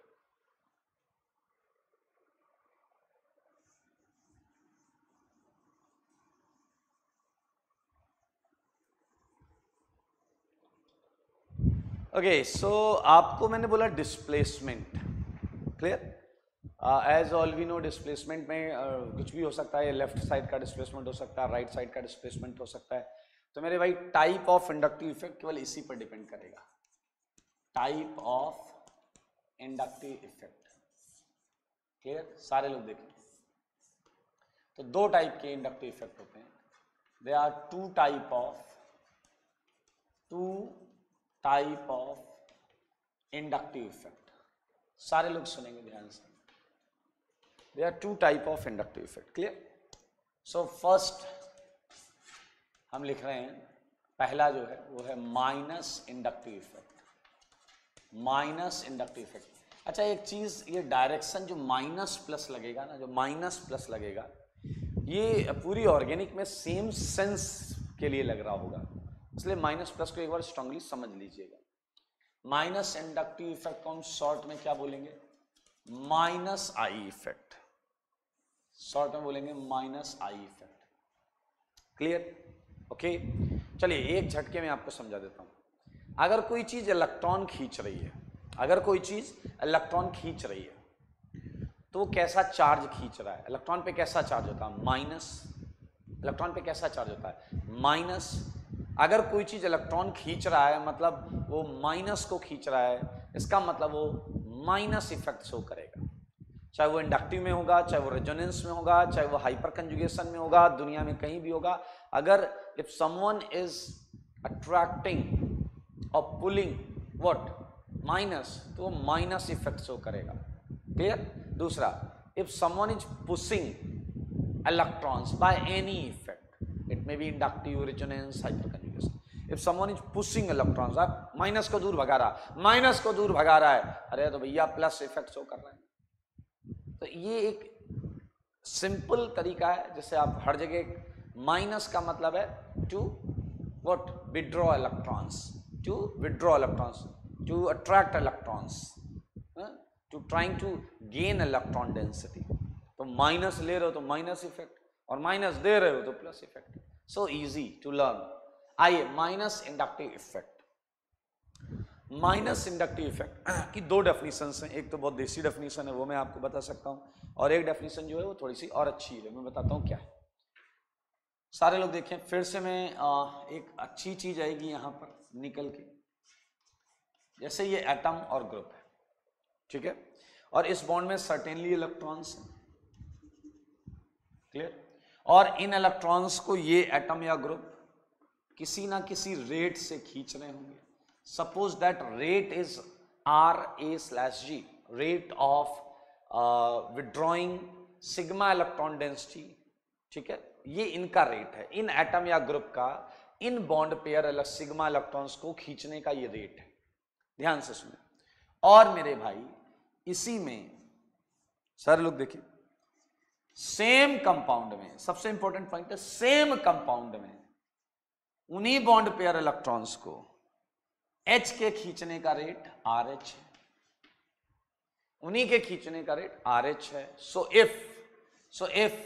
okay, so so आपको मैंने बोला displacement clear as all we know displacement में uh, कुछ भी हो सकता है लेफ़्ट साइड का डिस्प्लेसमेंट हो सकता है राइट साइड का डिस्प्लेसमेंट हो सकता है। तो मेरे भाई टाइप ऑफ़ इंडक्टिव इफ़ेक्ट केवल इसी पर डिपेंड करेगा। Type of inductive effect clear सारे लोग देखें। तो दो टाइप के इंडक्टिव इफ़ेक्ट होते हैं। They are two type of two type of inductive effect सारे लोग सुनेंगे ध्यान से। They are two type of inductive effect clear so first हम लिख रहे हैं पहला जो है वो है minus inductive effect minus inductive effect अच्छा एक चीज़ ये डायरेक्शन जो माइनस प्लस लगेगा ना जो माइनस प्लस लगेगा ये पूरी ऑर्गेनिक में सेम सेंस के लिए लग रहा होगा। इसलिए माइनस प्लस को एक बार स्ट्रांगली समझ लीजिएगा। माइनस इंडक्टिव इफ़ेक्ट को हम शॉर्ट में क्या बोलेंगे? Minus I effect. शॉर्ट में बोलेंगे minus I effect. Clear? Okay? चलिए, एक झटके में आपको समझा देता हूँ। अगर कोई चीज़ इलेक्ट्रॉन खींच रही है, अगर कोई चीज़ इलेक्ट्रॉन खींच रही है तो वो कैसा चार्ज खींच रहा है? इलेक्ट्रॉन पे कैसा चार्ज होता है? माइनस। इलेक्ट्रॉन पे कैसा चार्ज होता है? माइनस अगर कोई चीज़ इलेक्ट्रॉन खींच रहा है मतलब वो माइनस को खींच रहा है, इसका मतलब वो माइनस इफ़ेक्ट शो करेगा। चाहे वो इंडक्टिव में होगा, चाहे वो रेजोनेंस में होगा, चाहे वो हाइपर कंजुगेशन में होगा, दुनिया में कहीं भी होगा, अगर इफ़ समवन इज़ अट्रैक्टिंग और पुलिंग व्हाट माइनस तो वो माइनस इफ़ेक्ट शो करेगा। क्लियर दूसरा if someone is pushing electrons by any effect may be inductive resonance hyper conjugation if someone is pushing electrons आप माइनस को दूर भगा रहा माइनस को दूर भगा रहा है अरे तो भैया प्लस इफ़ेक्ट शो कर रहा है। तो ये एक सिंपल तरीका है, जिससे आप हर जगह माइनस का मतलब है to what withdraw electrons to withdraw electrons to attract electrons to trying to gain electron density तो माइनस ले रहे हो तो माइनस इफ़ेक्ट और माइनस दे रहे हो तो plus effect so easy to learn आइए minus inductive effect minus inductive effect की दो डेफिनेशन हैं। एक तो बहुत देसी डेफिनेशन है, वो मैं आपको बता सकता हूँ। और एक डेफिनेशन जो है, वो थोड़ी सी और अच्छी है। मैं बताता हूँ क्या है। सारे लोग देखें, फिर से मैं एक अच्छी चीज़ आएगी यहाँ पर निकल के। जैसे ये एटम और ग्रुप है। ठीक है? और इस बॉन्ड में सर्टेनली इलेक्ट्रॉन्स हैं। क्लियर और इन इलेक्ट्रॉन्स को ये एटम या ग्रुप किसी ना किसी रेट से खींच रहे होंगे suppose that rate is R A slash G rate of withdrawing sigma electron density ठीक है? ये इनका रेट है। इन एटम या ग्रुप का, इन बॉन्ड पेयर सिग्मा इलेक्ट्रॉन्स को खींचने का ये रेट है। ध्यान से सुने। और मेरे भाई, इसी में, सर लोग देखिए। सेम कंपाउंड में, सबसे इंपॉर्टेंट पॉइंट है, सेम कंपाउंड में, उन्हीं बॉन्ड पेयर इलेक्ट्रॉन्स को एच के खींचने का रेट आर एच है। उन्हीं के खींचने का रेट आर एच है। So if so if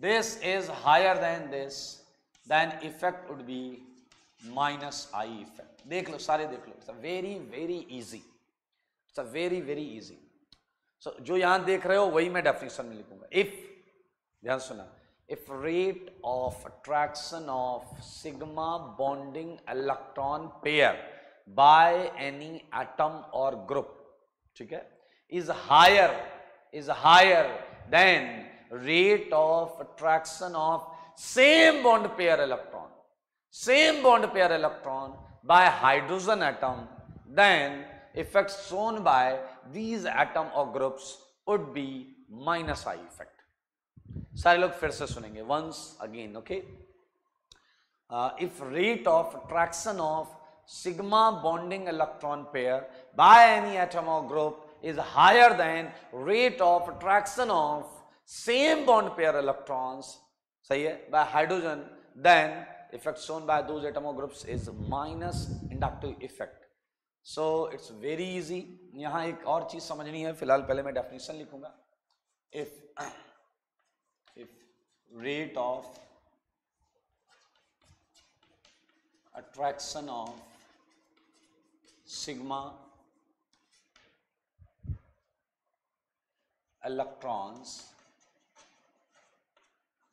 this is higher than this then effect would be minus I effect देख लो, सारे देख लो। It's very very easy it's very very easy जो यहाँ देख रहे हो वही मैं डेफिनेशन में लिखूँगा इफ़ ध्यान सुना if rate of attraction of sigma bonding electron pair by any atom or group ठीक है is higher is higher than rate of attraction of same bond pair electron same bond pair electron by hydrogen atom then effects shown by these atom or groups would be minus I effect सारे लोग फिर से सुनेंगे once again okay if rate of attraction of sigma bonding electron pair by any atom और group is higher than rate of attraction of same bond pair electrons सही है by hydrogen then effect shown by those atom और groups is minus inductive effect so it's very easy यहां एक और चीज समझनी है फिलहाल पहले मैं डेफिनेशन लिखूंगा if rate of attraction of sigma electrons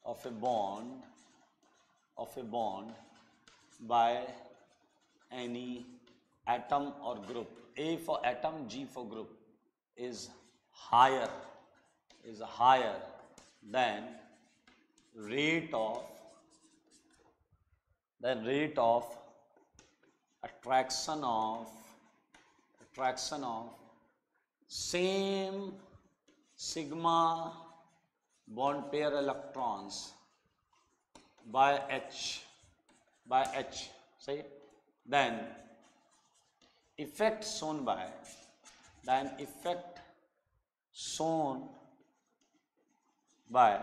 of a bond of a bond by any atom or group. A for atom g for group is higher is higher than rate of the rate of attraction of attraction of same sigma bond pair electrons by H by H say then effect shown by then effect shown by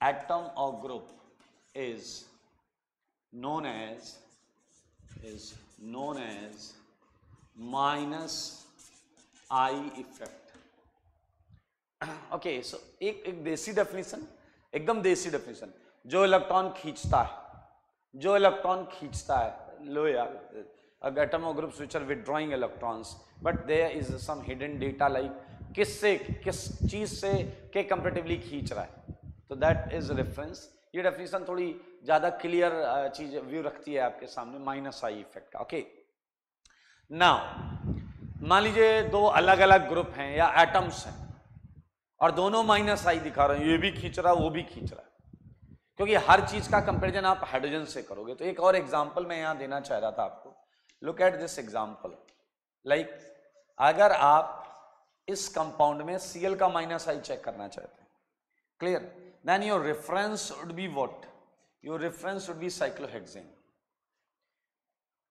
atom or group is known as is known as minus I effect okay so एक एक देसी definition एकदम देसी definition जो electron खींचता है जो electron खींचता है लो यार एटम और groups which are withdrawing electrons but there is some hidden data like किससे, किस चीज़ से, के कंपेरेटिवली खींच रहा है। तो दैट इज़ रेफरेंस ये डेफिनेशन थोड़ी ज़्यादा क्लियर चीज़ व्यू रखती है आपके सामने माइनस आई इफ़ेक्ट का। ओके नाउ मान लीजिए दो अलग अलग ग्रुप हैं या एटम्स हैं, और दोनों माइनस आई दिखा रहे हैं। ये भी खींच रहा है वो भी खींच रहा है। क्योंकि हर चीज़ का कंपेरिजन आप हाइड्रोजन से करोगे। तो एक और एग्जांपल मैं यहाँ देना चाह रहा था आपको। Look at this example like अगर आप इस कंपाउंड में सीएल का माइनस आई चेक करना चाहते हैं clear then your reference would be what your reference would be cyclohexane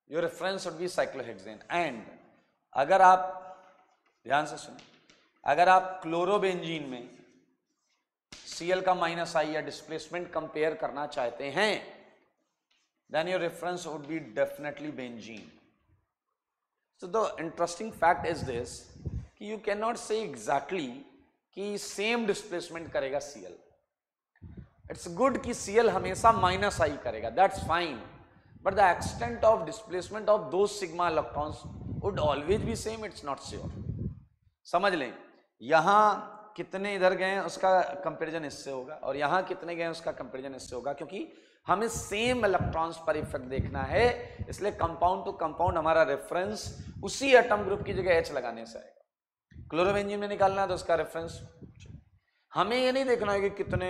your reference would be cyclohexane and अगर आप, ध्यान से सुनिए अगर आप क्लोरोबेंजीन में Cl का माइनस आई या डिस्प्लेसमेंट कंपेयर करना चाहते हैं then your reference would be definitely benzene so the interesting fact is this कि कैन नॉट से एग्जैक्टली कि सेम डिस्प्लेसमेंट करेगा Cl इट्स गुड कि Cl हमेशा माइनस आई करेगा that's fine but the extent of displacement of दो sigma electrons would always be same it's not sure समझ लें, यहाँ कितने इधर गए उसका कंपैरिजन इससे होगा, और यहाँ कितने गए उसका कंपैरिजन इससे होगा, क्योंकि हमें सेम इलेक्ट्रॉन्स पर इफ़ेक्ट देखना है, इसलिए कंपाउंड टू कंपाउंड हमारा रेफरेंस उसी एटम ग्रुप की जगह एच लगाने से आएगा। क्लोरोबेंजीन में निकालना है तो उसका रेफरेंस हमें ये नहीं देखना है कि कितने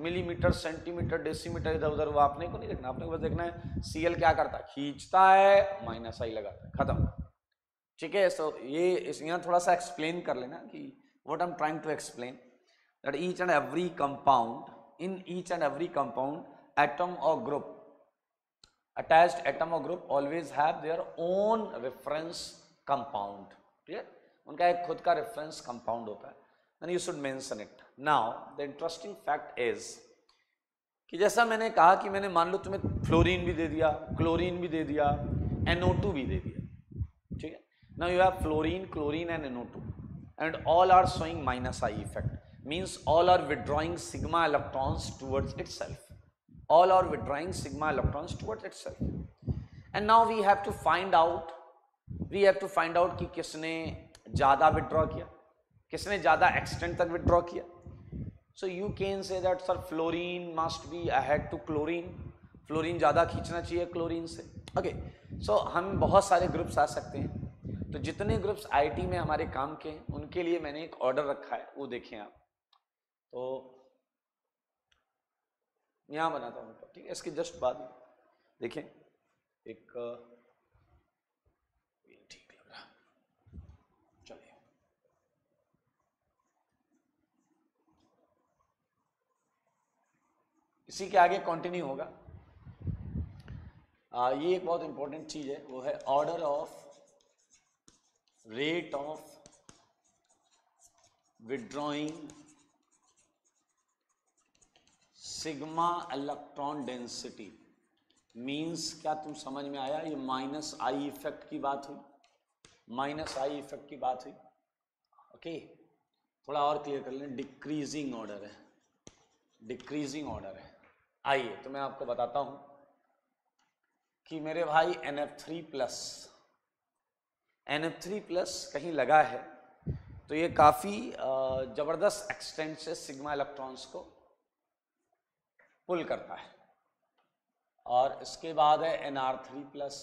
मिलीमीटर सेंटीमीटर डेसीमीटर इधर उधर, वो आपने को नहीं देखना, आपने को बस देखना है सीएल क्या करता है? खींचता है माइनस आई लगाता है, खत्म। ठीक है सो ये यहाँ थोड़ा सा एक्सप्लेन कर लेना कि what am trying to explain that each and every compound, in each and every compound atom or group attached atom or group always have their own reference compound clear उनका एक खुद का reference compound होता है and you should mention it now the interesting fact is कि जैसा मैंने कहा कि मैंने मान लो तुम्हें फ्लोरीन भी दे दिया क्लोरीन भी दे दिया NO2 भी दे दिया ठीक है now you have fluorine chlorine and NO2 and all are showing minus I effect means all are withdrawing sigma electrons towards itself all are withdrawing sigma electrons towards itself and now we have to find out we have to find out कि किसने ज़्यादा withdraw किया किसने ज़्यादा extent तक withdraw किया so you can say that sir fluorine must be ahead to chlorine fluorine ज़्यादा चाहिए क्लोरीन से ओके okay, so हम बहुत सारे ग्रुप्स आ सकते हैं तो जितने ग्रुप्स आईटी में हमारे काम के हैं उनके लिए मैंने एक ऑर्डर रखा है वो देखें आप तो यहाँ बनाता हूँ हूँ ठीक है? इसके जस्ट बाद देखें एक ठीक लग रहा। चलिए। इसी के आगे कंटिन्यू होगा। आ, ये एक बहुत इंपॉर्टेंट चीज़ है वो है order of rate of withdrawing sigma electron density means क्या तुम समझ में आया? ये माइनस आई इफ़ेक्ट की बात हुई। माइनस आई इफ़ेक्ट की बात हुई। ओके थोड़ा और क्लियर कर लें। डिक्रीजिंग ऑर्डर है। डिक्रीजिंग ऑर्डर है। आइए तो मैं आपको बताता हूँ कि मेरे भाई N F three plus N F three plus कहीं लगा है तो ये काफ़ी ज़बरदस्त एक्सटेंट से सिग्मा इलेक्ट्रॉन्स को पुल करता है। और इसके बाद है एन आर थ्री प्लस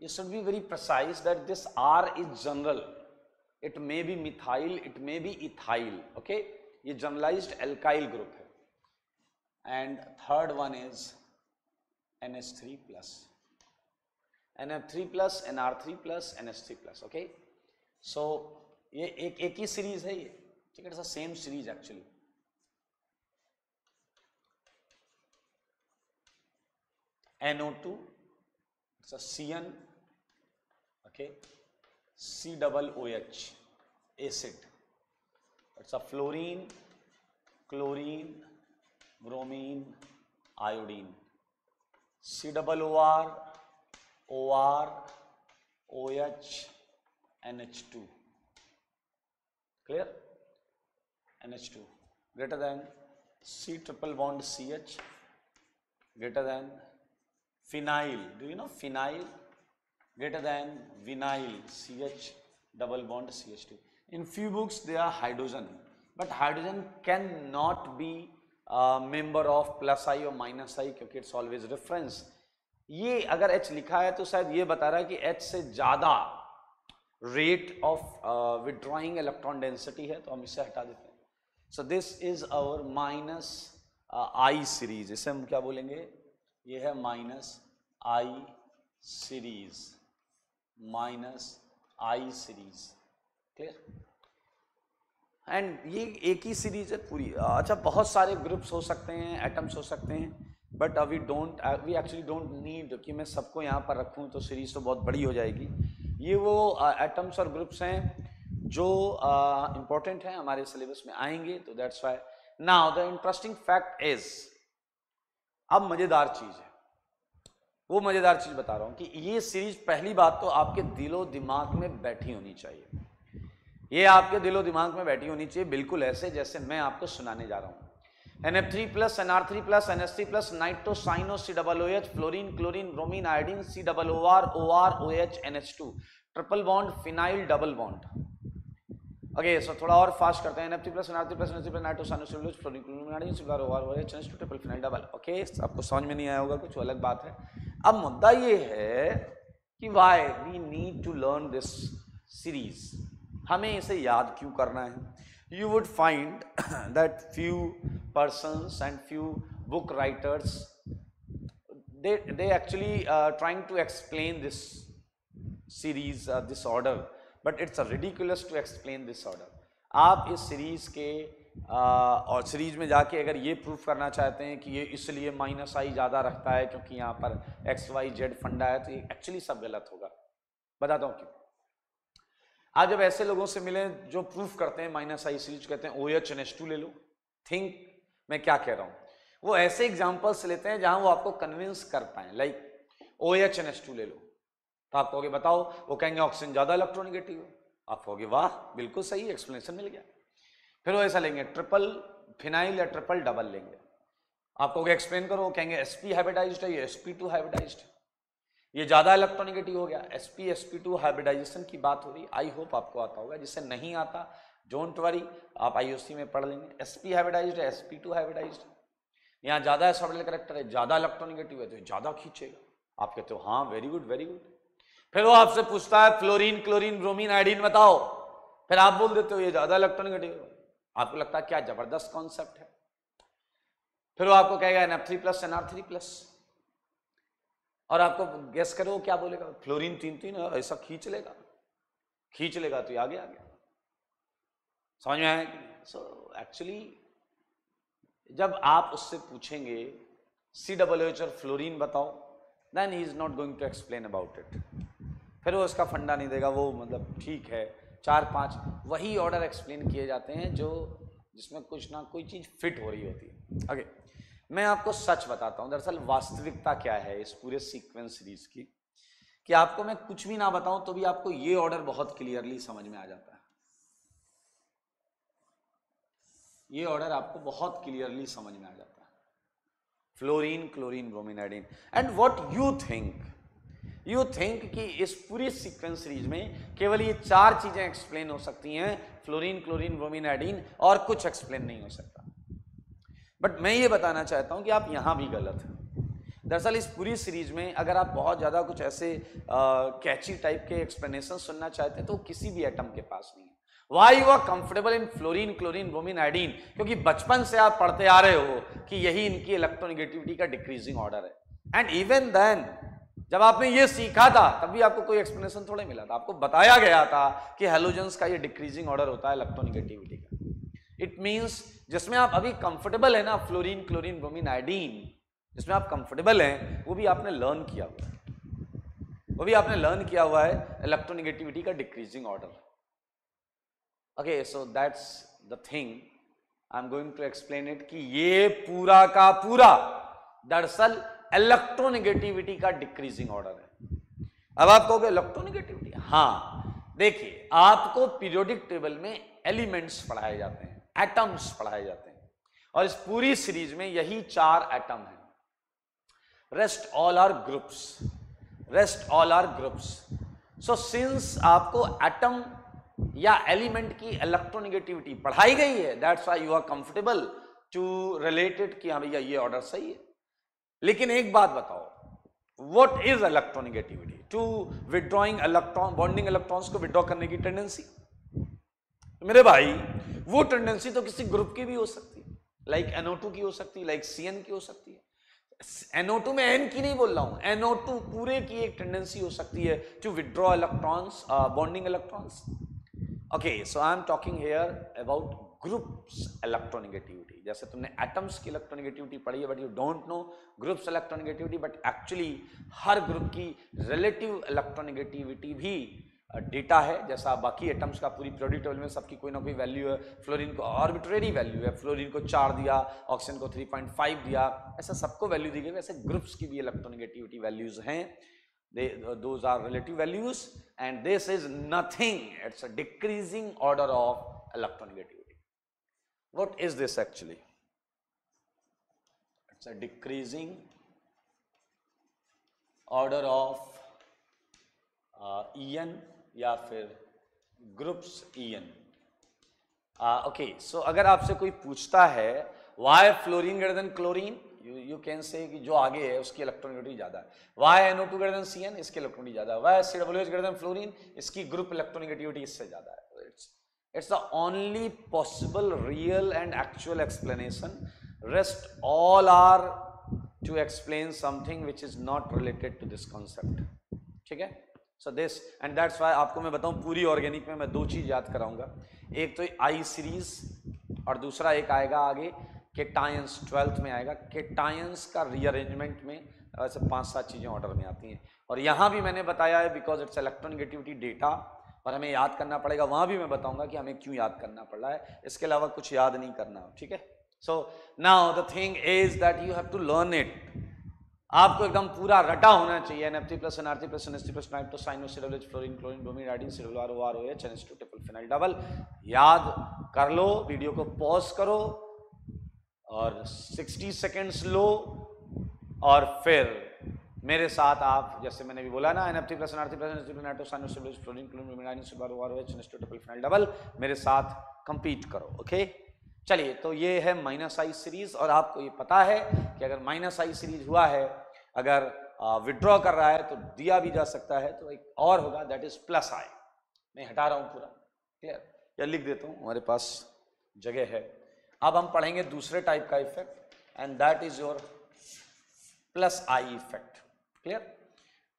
ये should be very precise that this R is general it may be methyl it may be ethyl okay ये जनरलाइज्ड एल्काइल ग्रुप है। And third one is N S three plus N F three plus N R three plus N S three plus okay so ये एक एक ही series है ये। ठीक है same series actually NO2 it's a CN okay? C double OH acid. It's a fluorine chlorine bromine iodine. C double OR OR OH NH2 clear? NH2 greater than C triple bond CH greater than phenyl do you know phenyl greater than vinyl ch double bond ch2 in few books they are hydrogen but hydrogen cannot be a member of plus i or minus i क्योंकि it's always reference ये अगर H लिखा है तो शायद ये बता रहा है कि H से ज़्यादा rate of withdrawing electron density है तो हम इसे हटा देते हैं so this is our minus I series इसे हम क्या बोलेंगे ये है minus I series minus I series clear? And ये एक ही सीरीज़ है पूरी। अच्छा बहुत सारे ग्रुप्स हो सकते हैं एटम्स हो सकते हैं but we don't we actually don't need कि मैं सबको यहाँ पर रखूँ तो सीरीज़ तो बहुत बड़ी हो जाएगी। ये वो एटम्स और ग्रुप्स हैं जो इंपॉर्टेंट uh, हैं हमारे सिलेबस में आएँगे तो that's why now the interesting fact is अब मज़ेदार चीज़ है। वो मज़ेदार चीज़ बता रहा हूँ कि ये सीरीज़ पहली बात तो आपके दिलो दिमाग में बैठी होनी चाहिए। ये आपके दिलो दिमाग में बैठी होनी चाहिए बिल्कुल ऐसे जैसे मैं आपको सुनाने जा रहा हूँ। N F three plus N R three plus N S three plus nitro cyano C double O H fluorine chlorine bromine iodine C double O R O R O H N H two triple bond phenyl double bond okay so थोड़ा और fast करते हैं plus plus plus nitro cyano C fluorine chlorine iodine C double O R O H two triple phenyl double okay आपको समझ में नहीं आया होगा कुछ अलग बात है अब मुद्दा ये है कि why we need to learn this series हमें इसे याद क्यों करना है you would find that few person and few book writers they actually trying to explain this series this order but it's a ridiculous to explain this order आप इस series के आ, और सीरीज़ में जाके अगर ये प्रूफ करना चाहते हैं कि ये इसलिए माइनस आई ज़्यादा रखता है क्योंकि यहाँ पर एक्स वाई जेड फंडा है तो ये एक्चुअली सब गलत होगा। बताता हूँ क्यों। आज जब ऐसे लोगों से मिले जो प्रूफ करते हैं माइनस आई सीरीज़ कहते हैं O H N H two ले लो। थिंक मैं क्या कह रहा हूँ? वो ऐसे एग्जाम्पल्स लेते हैं जहाँ वो आपको कन्विंस कर पाए like O H N H two ले लो। तो आप कहोगे, बताओ, वो कहेंगे, ऑक्सीजन ज़्यादा इलेक्ट्रोनिगेटिव हो। आप कहोगे, वाह, बिल्कुल सही एक्सप्लेनेशन मिल गया। फिर वो ऐसा लेंगे ट्रिपल फिनाइल या ट्रिपल डबल लेंगे। आपको एक्सप्लेन करो कहेंगे एसपी हाइब्रिडाइज्ड है, ये एसपी टू हाइब्रिडाइज्ड ये ज़्यादा इलेक्ट्रोनिगेटिव हो गया एसपी एसपी टू हाइब्रिडाइजेशन की बात हो रही आई होप आपको आता होगा, जिससे नहीं आता डोंट वरी आप आईओसी में पढ़ लेंगे। एसपी हाइब्रिडाइज्ड है एसपी टू हाइब्रिडाइज्ड यहाँ ज़्यादा एसोडल करेक्टर है, ज़्यादा इलेक्ट्रोनिगेटिव है तो ज़्यादा खींचेगा। आप कहते हो हाँ वेरी गुड वेरी गुड फिर वो आपसे पूछता है, फ्लोरीन, क्लोरीन, ब्रोमीन, आयोडीन बताओ। फिर आप बोल देते हो, ये ज़्यादा इलेक्ट्रॉनिगेटिव है। आपको लगता है, क्या ज़बरदस्त कॉन्सेप्ट है। फिर वो आपको कहेगा N three plus N R three plus और आपको गैस करो क्या बोलेगा, फ्लोरीन तीन तीन ऐसा खींच लेगा। खींच लेगा तो ये आगे आ गया समझ में आया सो एक्चुअली जब आप उससे पूछेंगे सी डबल एच और फ्लोरीन बताओ then he is not going to explain about it फिर वो उसका फंडा नहीं देगा, वो मतलब ठीक है। चार, पाँच, वही ऑर्डर एक्सप्लेन किए जाते हैं जो जिसमें कुछ ना कोई चीज़ फिट हो रही होती है। आगे मैं आपको सच बताता हूँ, दरअसल वास्तविकता क्या है इस पूरे सीक्वेंस सीरीज़ की, कि आपको मैं कुछ भी ना बताऊँ तो भी आपको ये ऑर्डर बहुत क्लियरली समझ में आ जाता है। ये ऑर्डर आपको बहुत क्लियरली समझ में आ जाता है। Fluorine chlorine bromine and what you think you think कि इस पूरी सीक्वेंस सीरीज़ में केवल ये चार चीज़ें एक्सप्लेन हो सकती हैं फ्लोरीन क्लोरीन ब्रोमीन एडीन और कुछ एक्सप्लेन नहीं हो सकता। बट मैं ये बताना चाहता हूँ कि आप यहाँ भी गलत हैं। दरअसल इस पूरी सीरीज़ में अगर आप बहुत ज़्यादा कुछ ऐसे कैची टाइप के एक्सप्लेनेशन सुनना चाहते हैं तो किसी भी एटम के पास नहीं है। Why you are comfortable in fluorine chlorine bromine iodine क्योंकि बचपन से आप पढ़ते आ रहे हो कि यही इनकी इलेक्ट्रोनिगेटिविटी का डिक्रीजिंग ऑर्डर है। एंड इवन देन जब आपने ये सीखा था, तब भी आपको कोई एक्सप्लेनेशन थोड़ा मिला था। आपको बताया गया था कि हेलोजेंस का ये डिक्रीजिंग ऑर्डर होता है इलेक्ट्रोनिगेटिविटी का। इट मींस जिसमें आप अभी कंफर्टेबल है ना फ्लोरीन क्लोरीन ब्रोमीन आइडीन जिसमें आप कंफर्टेबल हैं, वो भी आपने लर्न किया हुआ है। वो भी आपने लर्न किया हुआ है इलेक्ट्रोनिगेटिविटी का decreasing order okay so that's the thing I am going to explain it कि ये पूरा का पूरा दरअसल इलेक्ट्रोनिगेटिविटी का डिक्रीजिंग ऑर्डर है। अब आप कहोगे इलेक्ट्रोनिगेटिविटी हाँ। देखिए, आपको पीरियोडिक टेबल में एलिमेंट्स पढ़ाए जाते हैं एटम्स पढ़ाए जाते हैं। और इस पूरी सीरीज़ में यही चार एटम है। Rest all are groups rest all are groups so since आपको एटम या एलिमेंट की इलेक्ट्रोनिगेटिविटी पढ़ाई गई है that's why you are comfortable to related कि हाँ भैया, ये ऑर्डर सही है। लेकिन एक बात बताओ what is electronegativity to withdrawing electron bonding electrons को विड्रॉ करने की टेंडेंसी मेरे भाई, वो टेंडेंसी तो किसी ग्रुप की भी हो सकती है लाइक like NO2 की हो सकती है लाइक CN की हो सकती है। NO2 में N की नहीं बोल रहा हूँ NO2 पूरे की एक टेंडेंसी हो सकती है to withdraw electrons bonding electrons okay so I am talking here about groups electronegativity जैसे तुमने एटम्स की इलेक्ट्रोनिगेटिविटी पढ़ी है but you don't know groups electronegativity but actually her group की रिलेटिव इलेक्ट्रोनिगेटिविटी भी डेटा है। जैसा बाकी एटम्स का पूरी पीरियोडिक टेबल में सबकी कोई ना कोई वैल्यू है। फ्लोरीन को ऑर्बिट्रेरी वैल्यू है। फ्लोरीन को चार दिया ऑक्सीजन को 3.5 दिया, ऐसा सबको वैल्यू दी गई। वैसे ग्रुप्स की भी इलेक्ट्रोनिगेटिविटी वैल्यूज़ हैं। Those are relative values and this is nothing it's a decreasing order of electronegativity what is this actually it's a decreasing order of E N या फिर groups E N okay so अगर आपसे कोई पूछता है why fluorine greater than chlorine you you can say कि जो आगे है, उसकी इलेक्ट्रॉनिटी ज़्यादा है. Why NO two greater than C N इसकी इलेक्ट्रॉनिटी ज़्यादा है. Why C W H greater than fluorine इसकी ग्रुप इलेक्ट्रोनिगेटिविटी इससे ज़्यादा है. It's the only possible real and actual explanation rest all are to explain something which is not related to this concept ठीक है? So this and that's why आपको मैं बताऊँ, पूरी ऑर्गेनिक में मैं दो चीज़ याद कराऊँगा। एक तो आई सीरीज़ और दूसरा एक आएगा आगे केटायंस ट्वेल्थ में आएगा केटायंस का रीअरेंजमेंट में, ऐसे पाँच सात चीज़ें ऑर्डर में आती हैं। और यहाँ भी मैंने बताया है बिकॉज़ इट्स इलेक्ट्रोनिगेटिविटी डेटा और हमें याद करना पड़ेगा, वहाँ भी मैं बताऊँगा कि हमें क्यों याद करना पड़ रहा है। इसके अलावा कुछ याद नहीं करना, ठीक है? So now the thing is that you have to learn it आपको एकदम पूरा रटा होना चाहिए N F T plus N R T plus N S T plus nitro साइनोसिडब्लिज fluorine chlorine bromine iodine C W R O R O H N S two triple phenyl double याद कर लो video को pause करो और 60 seconds लो और फिर मेरे साथ आप, जैसे मैंने भी बोला ना N F T plus N plus N S T plus two double मेरे साथ कंपीट करो ओके चलिए तो ये है माइनस आई सीरीज़ और आपको ये पता है कि अगर माइनस आई सीरीज़ हुआ है, अगर विड्रॉ कर रहा है तो दिया भी जा सकता है तो एक और होगा दैट इज़ प्लस आई मैं हटा रहा हूँ पूरा क्लियर या लिख देता हूँ, हमारे पास जगह है। अब हम पढ़ेंगे दूसरे टाइप का effect and that is your plus I effect clear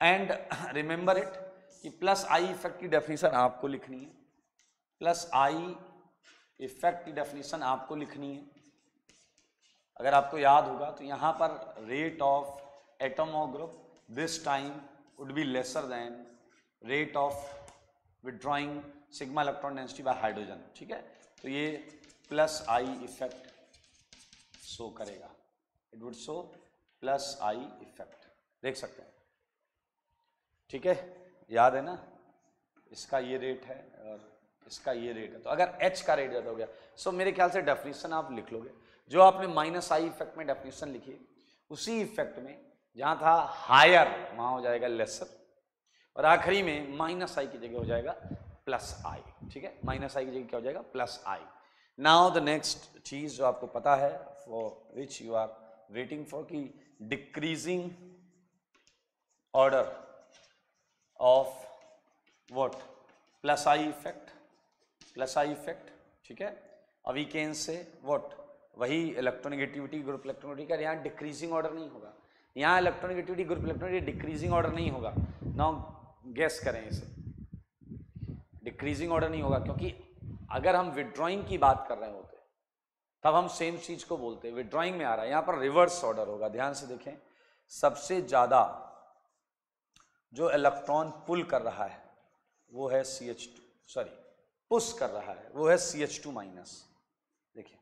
and remember it कि प्लस आई इफ़ेक्ट की डेफिनेशन आपको लिखनी है। प्लस आई इफ़ेक्ट की डेफिनेशन आपको लिखनी है। अगर आपको याद होगा तो यहाँ पर rate of atom or group this time would be lesser than rate of withdrawing sigma electron density by hydrogen ठीक है? तो ये प्लस आई इफ़ेक्ट शो करेगा। It would show plus I effect देख सकते हैं। ठीक है? याद है ना? इसका ये रेट है और इसका ये रेट है। तो अगर एच का रेट ज़्यादा हो गया सो मेरे ख्याल से डेफिनेशन आप लिख लोगे। जो आपने माइनस आई इफ़ेक्ट में डेफिनेशन लिखी उसी इफ़ेक्ट में जहाँ था हायर वहाँ हो जाएगा लेसर और आखिरी में माइनस आई की जगह हो जाएगा प्लस आई ठीक है? माइनस आई की जगह क्या हो जाएगा? Plus I now the next चीज़ जो आपको पता है for which you are waiting for की decreasing order of what plus I effect plus I effect ठीक है? अभी कैन से व्हाट वही इलेक्ट्रोनिगेटिविटी ग्रुप इलेक्ट्रोनिटी का यहाँ डिक्रीजिंग ऑर्डर नहीं होगा। यहाँ इलेक्ट्रोनिगेटिविटी ग्रुप इलेक्ट्रोनिटी डिक्रीजिंग ऑर्डर नहीं होगा। नाउ गैस करें इसे। डिक्रीजिंग ऑर्डर नहीं होगा, क्योंकि अगर हम विड्रॉइंग की बात कर रहे होते, तब हम सेम चीज़ को बोलते। विड्रॉइंग में आ रहा है। यहाँ पर रिवर्स ऑर्डर होगा। ध्यान से देखें। सबसे ज़्यादा जो इलेक्ट्रॉन पुल कर रहा है, वो है C H two sorry push कर रहा है, वो है सी एच टू माइनस देखिए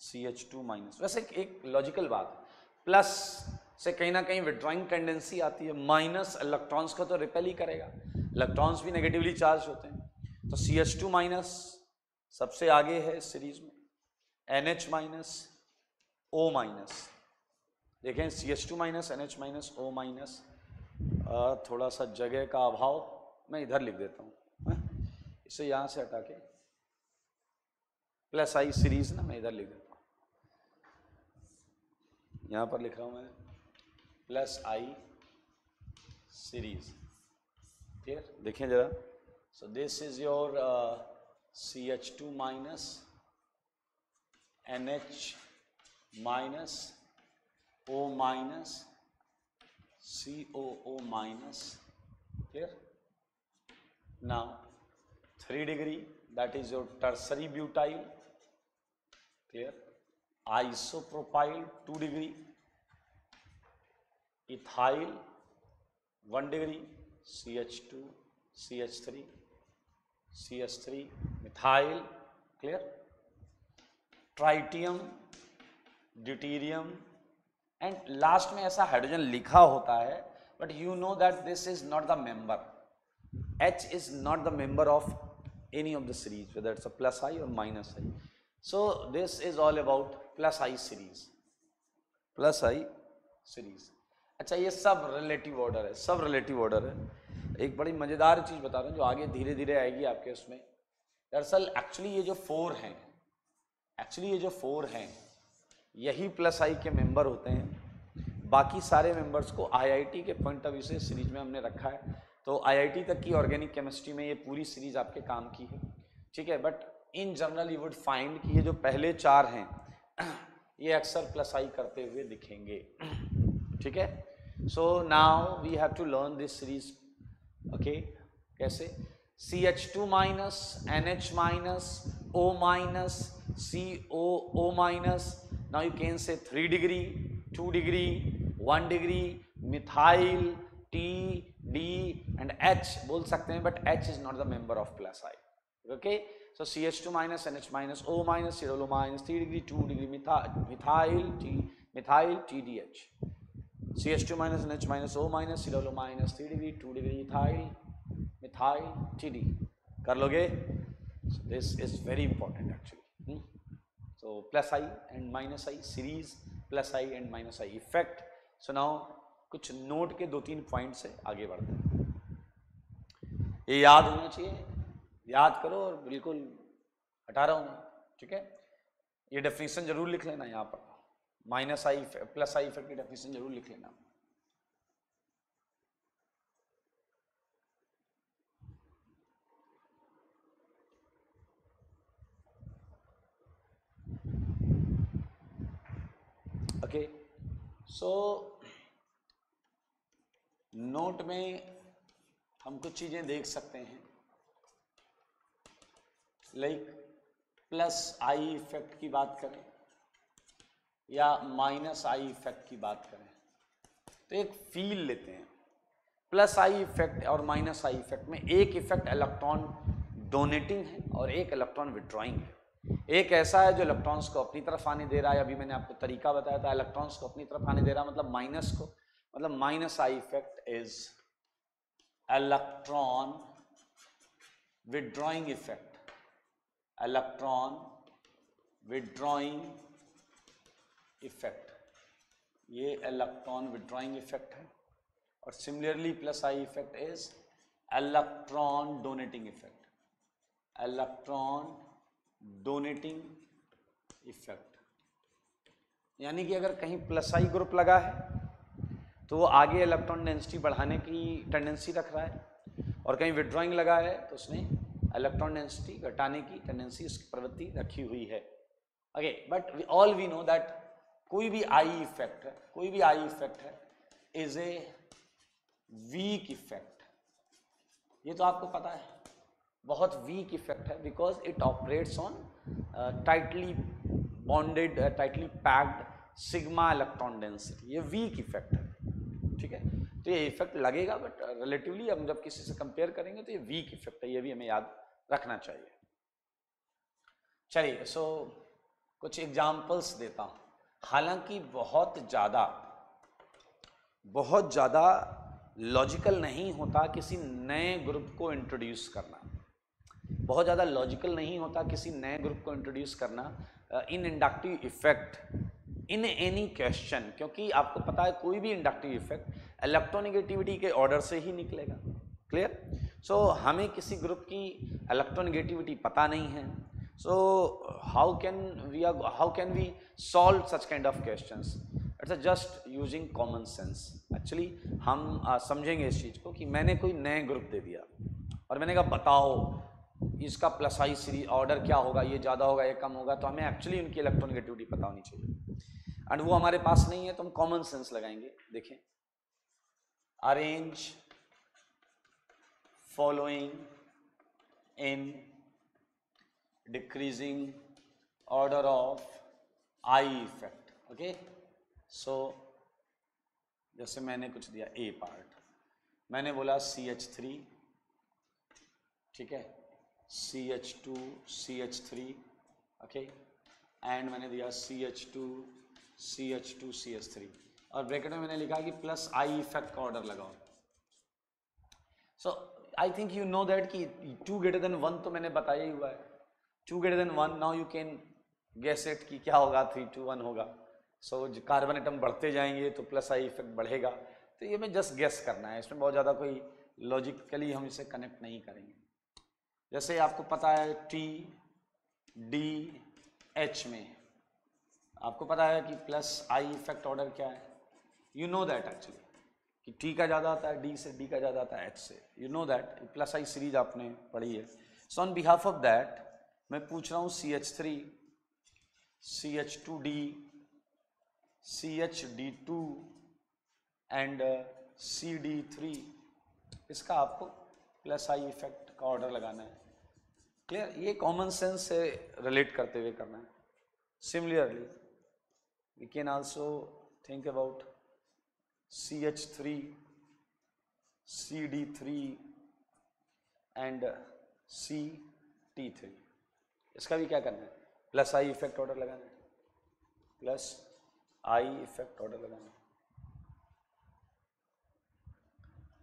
सी एच टू माइनस वैसे एक लॉजिकल बात प्लस से कहीं ना कहीं विड्रॉइंग टेंडेंसी आती है माइनस इलेक्ट्रॉन्स को तो रिपेल ही करेगा। इलेक्ट्रॉन्स भी नेगेटिवली चार्ज होते हैं। तो सी एच टू माइनस सबसे आगे है इस सीरीज़ में। N H minus O minus देखें C H two minus N H minus O minus थोड़ा सा जगह का अभाव मैं इधर लिख देता हूँ इसे यहाँ से हटा के प्लस आई सीरीज़ ना मैं इधर लिख देता हूँ। यहाँ पर लिख रहा हूँ मैं प्लस आई सीरीज़ क्लियर देखें जरा। So this is your C H two minus N H minus O minus, COO minus, clear? Now, 3 degree, that is your tertiary butyl, clear? Isopropyl, 2 degree, ethyl, 1 degree, CH2, CH3, CH3, methyl, clear? Tritium, deuterium, and last में ऐसा hydrogen लिखा होता है but you know that this is not the member H is not the member of any of the series whether it's a plus I और minus I so this is all about plus I series plus I series अच्छा ये सब relative order है, सब relative order है। एक बड़ी मज़ेदार चीज़ बता रहा हूँ, जो आगे धीरे धीरे आएगी आपके उसमें। दरअसल एक्चुअली ये जो फोर हैं एक्चुअली ये जो फोर हैं, यही प्लस आई के मेंबर होते हैं। बाकी सारे मेंबर्स को आईआईटी के पॉइंट ऑफ़ व्यू से सीरीज़ में हमने रखा है। तो आईआईटी तक की ऑर्गेनिक केमिस्ट्री में ये पूरी सीरीज़ आपके काम की है। ठीक है? But in general you would find कि ये जो पहले चार हैं ये अक्सर प्लस आई करते हुए दिखेंगे। ठीक है? So now we have to learn this series okay कैसे? C H two minus N H minus O minus C O O minus Now you can say 3 degree, 2 degree, one degree methyl T D and H बोल सकते हैं but H is not the member of plus I okay so C H two minus N H minus O minus सीरोलो minus three degree two degree methyl T methyl T D H C H two minus N H minus O minus सीरोलो minus three degree two degree methyl methyl T D कर लोगे? This is very important actually so plus I and minus I series plus I and minus I effect Now, कुछ note के दो तीन point से आगे बढ़ते हैं। ये याद होना चाहिए। याद करो और बिल्कुल हटा रहा हूँ ठीक है? ये डेफिनेशन ज़रूर लिख लेना यहाँ पर। Minus I plus I effect की डेफिनेशन ज़रूर लिख लेना। ओके सो so, नोट में हम कुछ चीज़ें देख सकते हैं। लाइक प्लस आई इफ़ेक्ट की बात करें या माइनस आई इफ़ेक्ट की बात करें। तो एक फील लेते हैं। प्लस आई इफ़ेक्ट और माइनस आई इफ़ेक्ट में एक इफ़ेक्ट इलेक्ट्रॉन डोनेटिंग है और एक इलेक्ट्रॉन विड्रॉइंग है। एक ऐसा है जो इलेक्ट्रॉन्स को अपनी तरफ़ आने दे रहा है। अभी मैंने आपको तरीका बताया था इलेक्ट्रॉन्स को अपनी तरफ़ आने दे रहा मतलब माइनस को। मतलब minus I effect is electron withdrawing effect electron withdrawing effect ये इलेक्ट्रॉन विड्रॉइंग इफ़ेक्ट है। और similarly plus I effect is electron donating effect electron donating effect. यानी कि अगर कहीं प्लस आई ग्रुप लगा है तो वो आगे इलेक्ट्रॉन डेंसिटी बढ़ाने की टेंडेंसी रख रहा है, और कहीं विड्रॉइंग लगा है तो उसने इलेक्ट्रॉन डेंसिटी घटाने की टेंडेंसी उसकी प्रवृत्ति रखी हुई है। Okay but all we know that कोई भी आई इफ़ेक्ट है, कोई भी आई इफ़ेक्ट है इज़ ए वीक इफ़ेक्ट ये तो आपको पता है। बहुत वीक इफ़ेक्ट है because it operates on tightly bonded tightly packed sigma electron density ये वीक इफ़ेक्ट है ठीक है? तो ये इफ़ेक्ट लगेगा बट रिलेटिवली हम जब किसी से कंपेयर करेंगे तो ये वीक इफ़ेक्ट है ये भी हमें याद रखना चाहिए। चलिए सो so, कुछ एग्जाम्पल्स देता हूँ। हालाँकि बहुत ज़्यादा बहुत ज़्यादा लॉजिकल नहीं होता किसी नए ग्रुप को इंट्रोड्यूस करना। बहुत ज़्यादा लॉजिकल नहीं होता किसी नए ग्रुप को इंट्रोड्यूस करना in inductive effect in any question क्योंकि आपको पता है कोई भी इंडक्टिव इफ़ेक्ट इलेक्ट्रोनिगेटिविटी के ऑर्डर से ही निकलेगा। क्लियर सो so, हमें किसी ग्रुप की इलेक्ट्रोनिगेटिविटी पता नहीं है। So how can we are how can we solve such kind of question it's a just using common sense actually हम समझेंगे इस चीज़ को कि मैंने कोई नए ग्रुप दे दिया और मैंने कहा बताओ इसका प्लस आई सीरीज़ ऑर्डर क्या होगा, ये ज़्यादा होगा, ये कम होगा तो हमें एक्चुअली उनकी इलेक्ट्रोनिगेटिविटी पता होनी चाहिए। एंड वो हमारे पास नहीं है तो हम कॉमन सेंस लगाएँगे, देखें। Arrange following in decreasing order of I effect okay so जैसे मैंने कुछ दिया ए पार्ट मैंने बोला सी एच थ्री ठीक है? C H two C H three okay and मैंने दिया C H two C H two C H three और ब्रैकेट में मैंने लिखा कि प्लस आई इफ़ेक्ट का ऑर्डर लगाओ। So I think you know that कि टू ग्रेटर देन वन तो मैंने बताया ही हुआ है। Two greater than one now you can guess it कि क्या होगा थ्री टू वन होगा। सो so, कार्बन एटम बढ़ते जाएँगे तो प्लस आई इफ़ेक्ट बढ़ेगा। तो ये मैं जस्ट गैस करना है इसमें बहुत ज़्यादा कोई लॉजिकली हम इसे कनेक्ट नहीं करेंगे। जैसे आपको पता है टी डी एच में। आपको पता है कि प्लस आई इफ़ेक्ट ऑर्डर क्या है? यू नो दैट एक्चुअली कि टी का ज़्यादा आता है डी से डी का ज़्यादा आता है एच से। You know that plus I series आपने पढ़ी है। So on behalf of that मैं पूछ रहा हूँ C H three C H two D C H D two and C D three इसका आपको प्लस आई इफ़ेक्ट का ऑर्डर लगाना है। क्लियर ये कॉमन सेंस से रिलेट करते हुए करना है। Similarly we can also think about CH3, CD3 and CT3 इसका भी क्या करना है? प्लस आई इफ़ेक्ट ऑर्डर लगाना है। प्लस आई इफ़ेक्ट ऑर्डर लगाना है।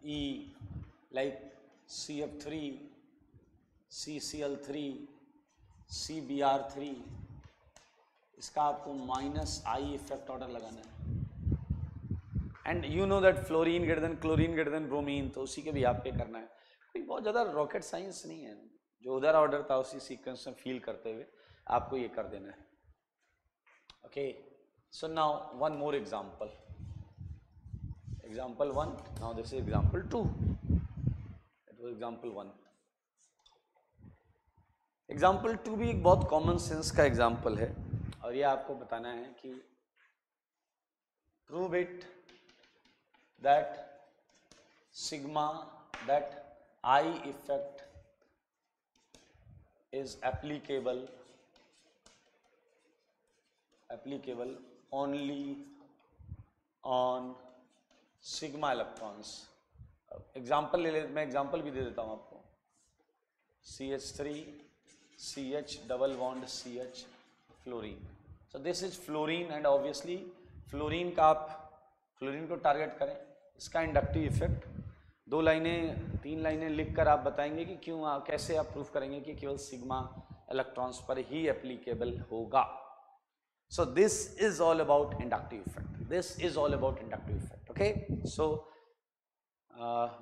ई like C F three C C L three C B R three इसका आपको माइनस आई इफ़ेक्ट ऑर्डर लगाना है। And you know that fluorine greater than chlorine greater than bromine तो उसी के भी आप पे करना है। कोई बहुत ज़्यादा रॉकेट साइंस नहीं है। जो उधर ऑर्डर था, उसी सीक्वेंस में फील करते हुए आपको ये कर देना है। Okay so now one more example example one now this is example two it was example one example two भी एक बहुत कॉमन सेंस का एग्ज़ाम्पल है। और ये आपको बताना है कि prove it that sigma that I effect is applicable applicable only on sigma electrons example ले ले, मैं एग्ज़ाम्पल भी दे देता हूँ आपको। C H three C H double bond C H fluorine so this is fluorine and obviously fluorine का आप फ्लोरीन को टारगेट करें इसका इंडक्टिव इफ़ेक्ट दो लाइनें तीन लाइनें लिखकर आप बताएँगे कि क्यों आ, कैसे आप प्रूफ करेंगे कि केवल सिग्मा इलेक्ट्रॉन्स पर ही एप्लीकेबल होगा. So this is all about inductive effect this is all about inductive effect okay so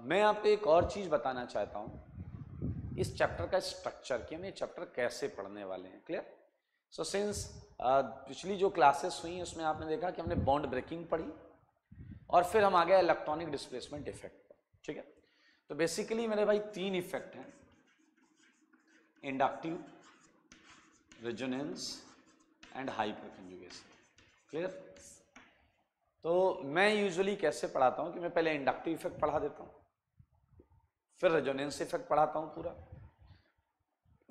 मैं आपको एक और चीज़ बताना चाहता हूँ. इस चैप्टर का स्ट्रक्चर कि हम ये चैप्टर कैसे पढ़ने वाले हैं क्लियर सो सिंस पिछली जो क्लासेस हुई उसमें आपने देखा कि हमने बॉन्ड ब्रेकिंग पढ़ी और फिर हम आ गए इलेक्ट्रॉनिक डिस्प्लेसमेंट इफ़ेक्ट ठीक है? तो बेसिकली मेरे भाई तीन इफ़ेक्ट हैं। Inductive resonance and hyperconjugation clear तो मैं यूजुअली कैसे पढ़ाता हूँ कि मैं पहले इंडक्टिव इफ़ेक्ट पढ़ा देता हूँ। फिर रेजोनेंस इफ़ेक्ट पढ़ाता हूँ पूरा।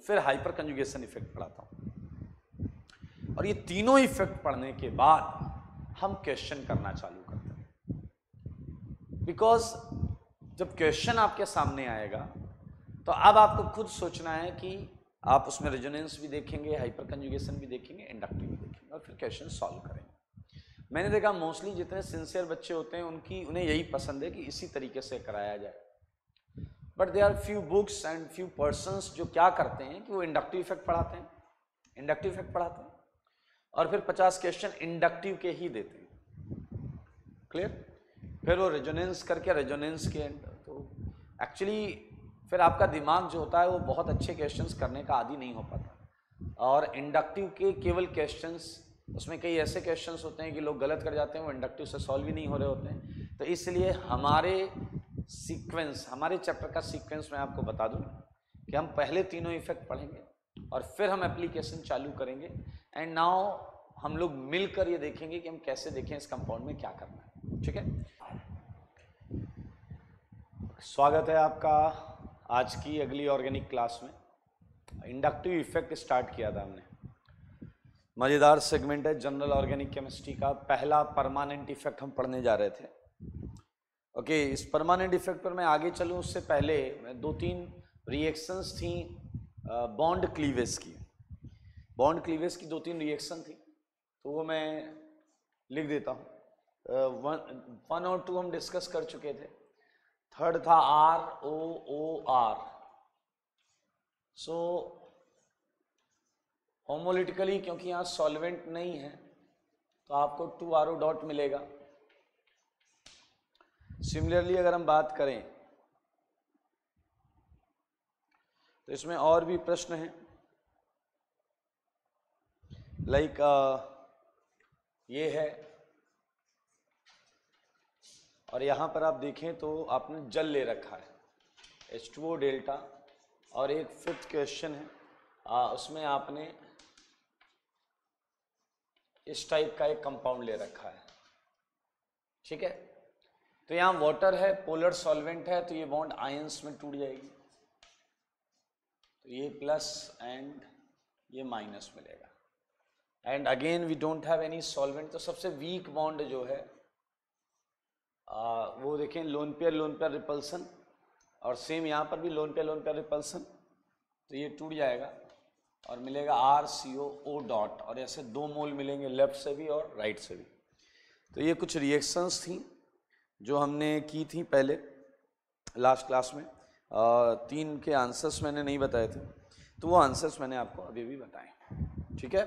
फिर हाइपर कंजुगेशन इफ़ेक्ट पढ़ाता हूँ। और ये तीनों इफ़ेक्ट पढ़ने के बाद हम क्वेश्चन करना चालू करते हैं। बिकॉज़ जब क्वेश्चन आपके सामने आएगा तो अब आपको खुद सोचना है कि आप उसमें रेजोनेंस भी देखेंगे हाइपर कंजुगेशन भी देखेंगे इंडक्टिव भी देखेंगे और फिर क्वेश्चन सॉल्व करेंगे। मैंने देखा मोस्टली जितने सिंसियर बच्चे होते हैं, उनकी, उन्हें यही पसंद है कि इसी तरीके से कराया जाए। But they are few books and few persons जो क्या करते हैं कि वो इंडक्टिव इफ़ेक्ट पढ़ाते हैं। इंडक्टिव इफ़ेक्ट पढ़ाते हैं। और फिर 50 क्वेश्चन इंडक्टिव के ही देते हैं। क्लियर फिर वो रेजोनेंस करके रेजोनेंस के तो एक्चुअली फिर आपका दिमाग जो होता है वो बहुत अच्छे क्वेश्चंस करने का आदि नहीं हो पाता। और इंडक्टिव के केवल क्वेश्चंस उसमें कई ऐसे क्वेश्चंस होते हैं कि लोग गलत कर जाते हैं, वो इंडक्टिव से सॉल्व ही नहीं हो रहे होते हैं। तो इसलिए हमारे सीक्वेंस हमारे चैप्टर का सीक्वेंस मैं आपको बता दूँ कि हम पहले तीनों इफ़ेक्ट पढ़ेंगे और फिर हम एप्लीकेशन चालू करेंगे। एंड नाउ हम लोग मिलकर ये देखेंगे कि हम कैसे देखें इस कंपाउंड में क्या करना है। ठीक है? स्वागत है आपका आज की अगली ऑर्गेनिक क्लास में। इंडक्टिव इफ़ेक्ट स्टार्ट किया था हमने। मज़ेदार सेगमेंट है जनरल ऑर्गेनिक केमिस्ट्री का। पहला परमानेंट इफ़ेक्ट हम पढ़ने जा रहे थे। ओके okay, इस परमानेंट इफ़ेक्ट पर मैं आगे चलूँ उससे पहले मैं दो तीन रिएक्शंस थी बॉन्ड क्लीवेज की। बॉन्ड क्लीवेज की दो तीन रिएक्शन थी तो वो मैं लिख देता हूँ। वन और टू हम डिस्कस कर चुके थे। थर्ड था R O O R. So homolytically क्योंकि यहाँ सॉल्वेंट नहीं है तो आपको टू आर ओ डॉट मिलेगा। सिमिलरली अगर हम बात करें तो इसमें और भी प्रश्न हैं। लाइक ये है और यहाँ पर आप देखें तो आपने जल ले रखा है। एच टू डेल्टा और एक फिफ्थ क्वेश्चन है। आ, उसमें आपने इस टाइप का एक कंपाउंड ले रखा है। ठीक है? तो यहाँ वाटर है पोलर सॉल्वेंट है तो ये बॉन्ड आयंस में टूट जाएगी। तो ये प्लस एंड ये माइनस मिलेगा। And again we don't have any solvent तो सबसे वीक बॉन्ड जो है आ, वो देखें lone pair lone pair repulsion और सेम यहाँ पर भी lone pair lone pair repulsion तो ये टूट जाएगा और मिलेगा R C O O dot और ऐसे दो मोल मिलेंगे लेफ़्ट से भी और राइट से भी। तो ये कुछ रिएक्शंस थी। जो हमने की थी पहले लास्ट क्लास में तीन के आंसर्स मैंने नहीं बताए थे तो वो आंसर्स मैंने आपको अभी भी बताए ठीक है?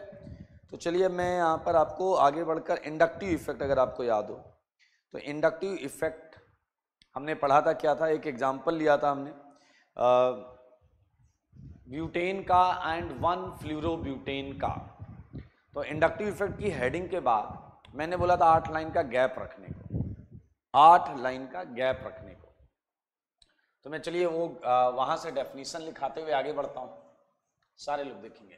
तो चलिए मैं यहाँ पर आपको आगे बढ़कर इंडक्टिव इफ़ेक्ट अगर आपको याद हो तो इंडक्टिव इफ़ेक्ट हमने पढ़ा था क्या था? एक एग्ज़ाम्पल लिया था हमने ब्यूटेन का एंड वन फ्लूरोब्यूटेन का। तो इंडक्टिव इफ़ेक्ट की हेडिंग के बाद मैंने बोला था आठ लाइन का गैप रखने को। आठ लाइन का गैप रखने को। तो मैं चलिए वो वहाँ से डेफिनेशन लिखाते हुए आगे बढ़ता हूँ। सारे लोग देखेंगे।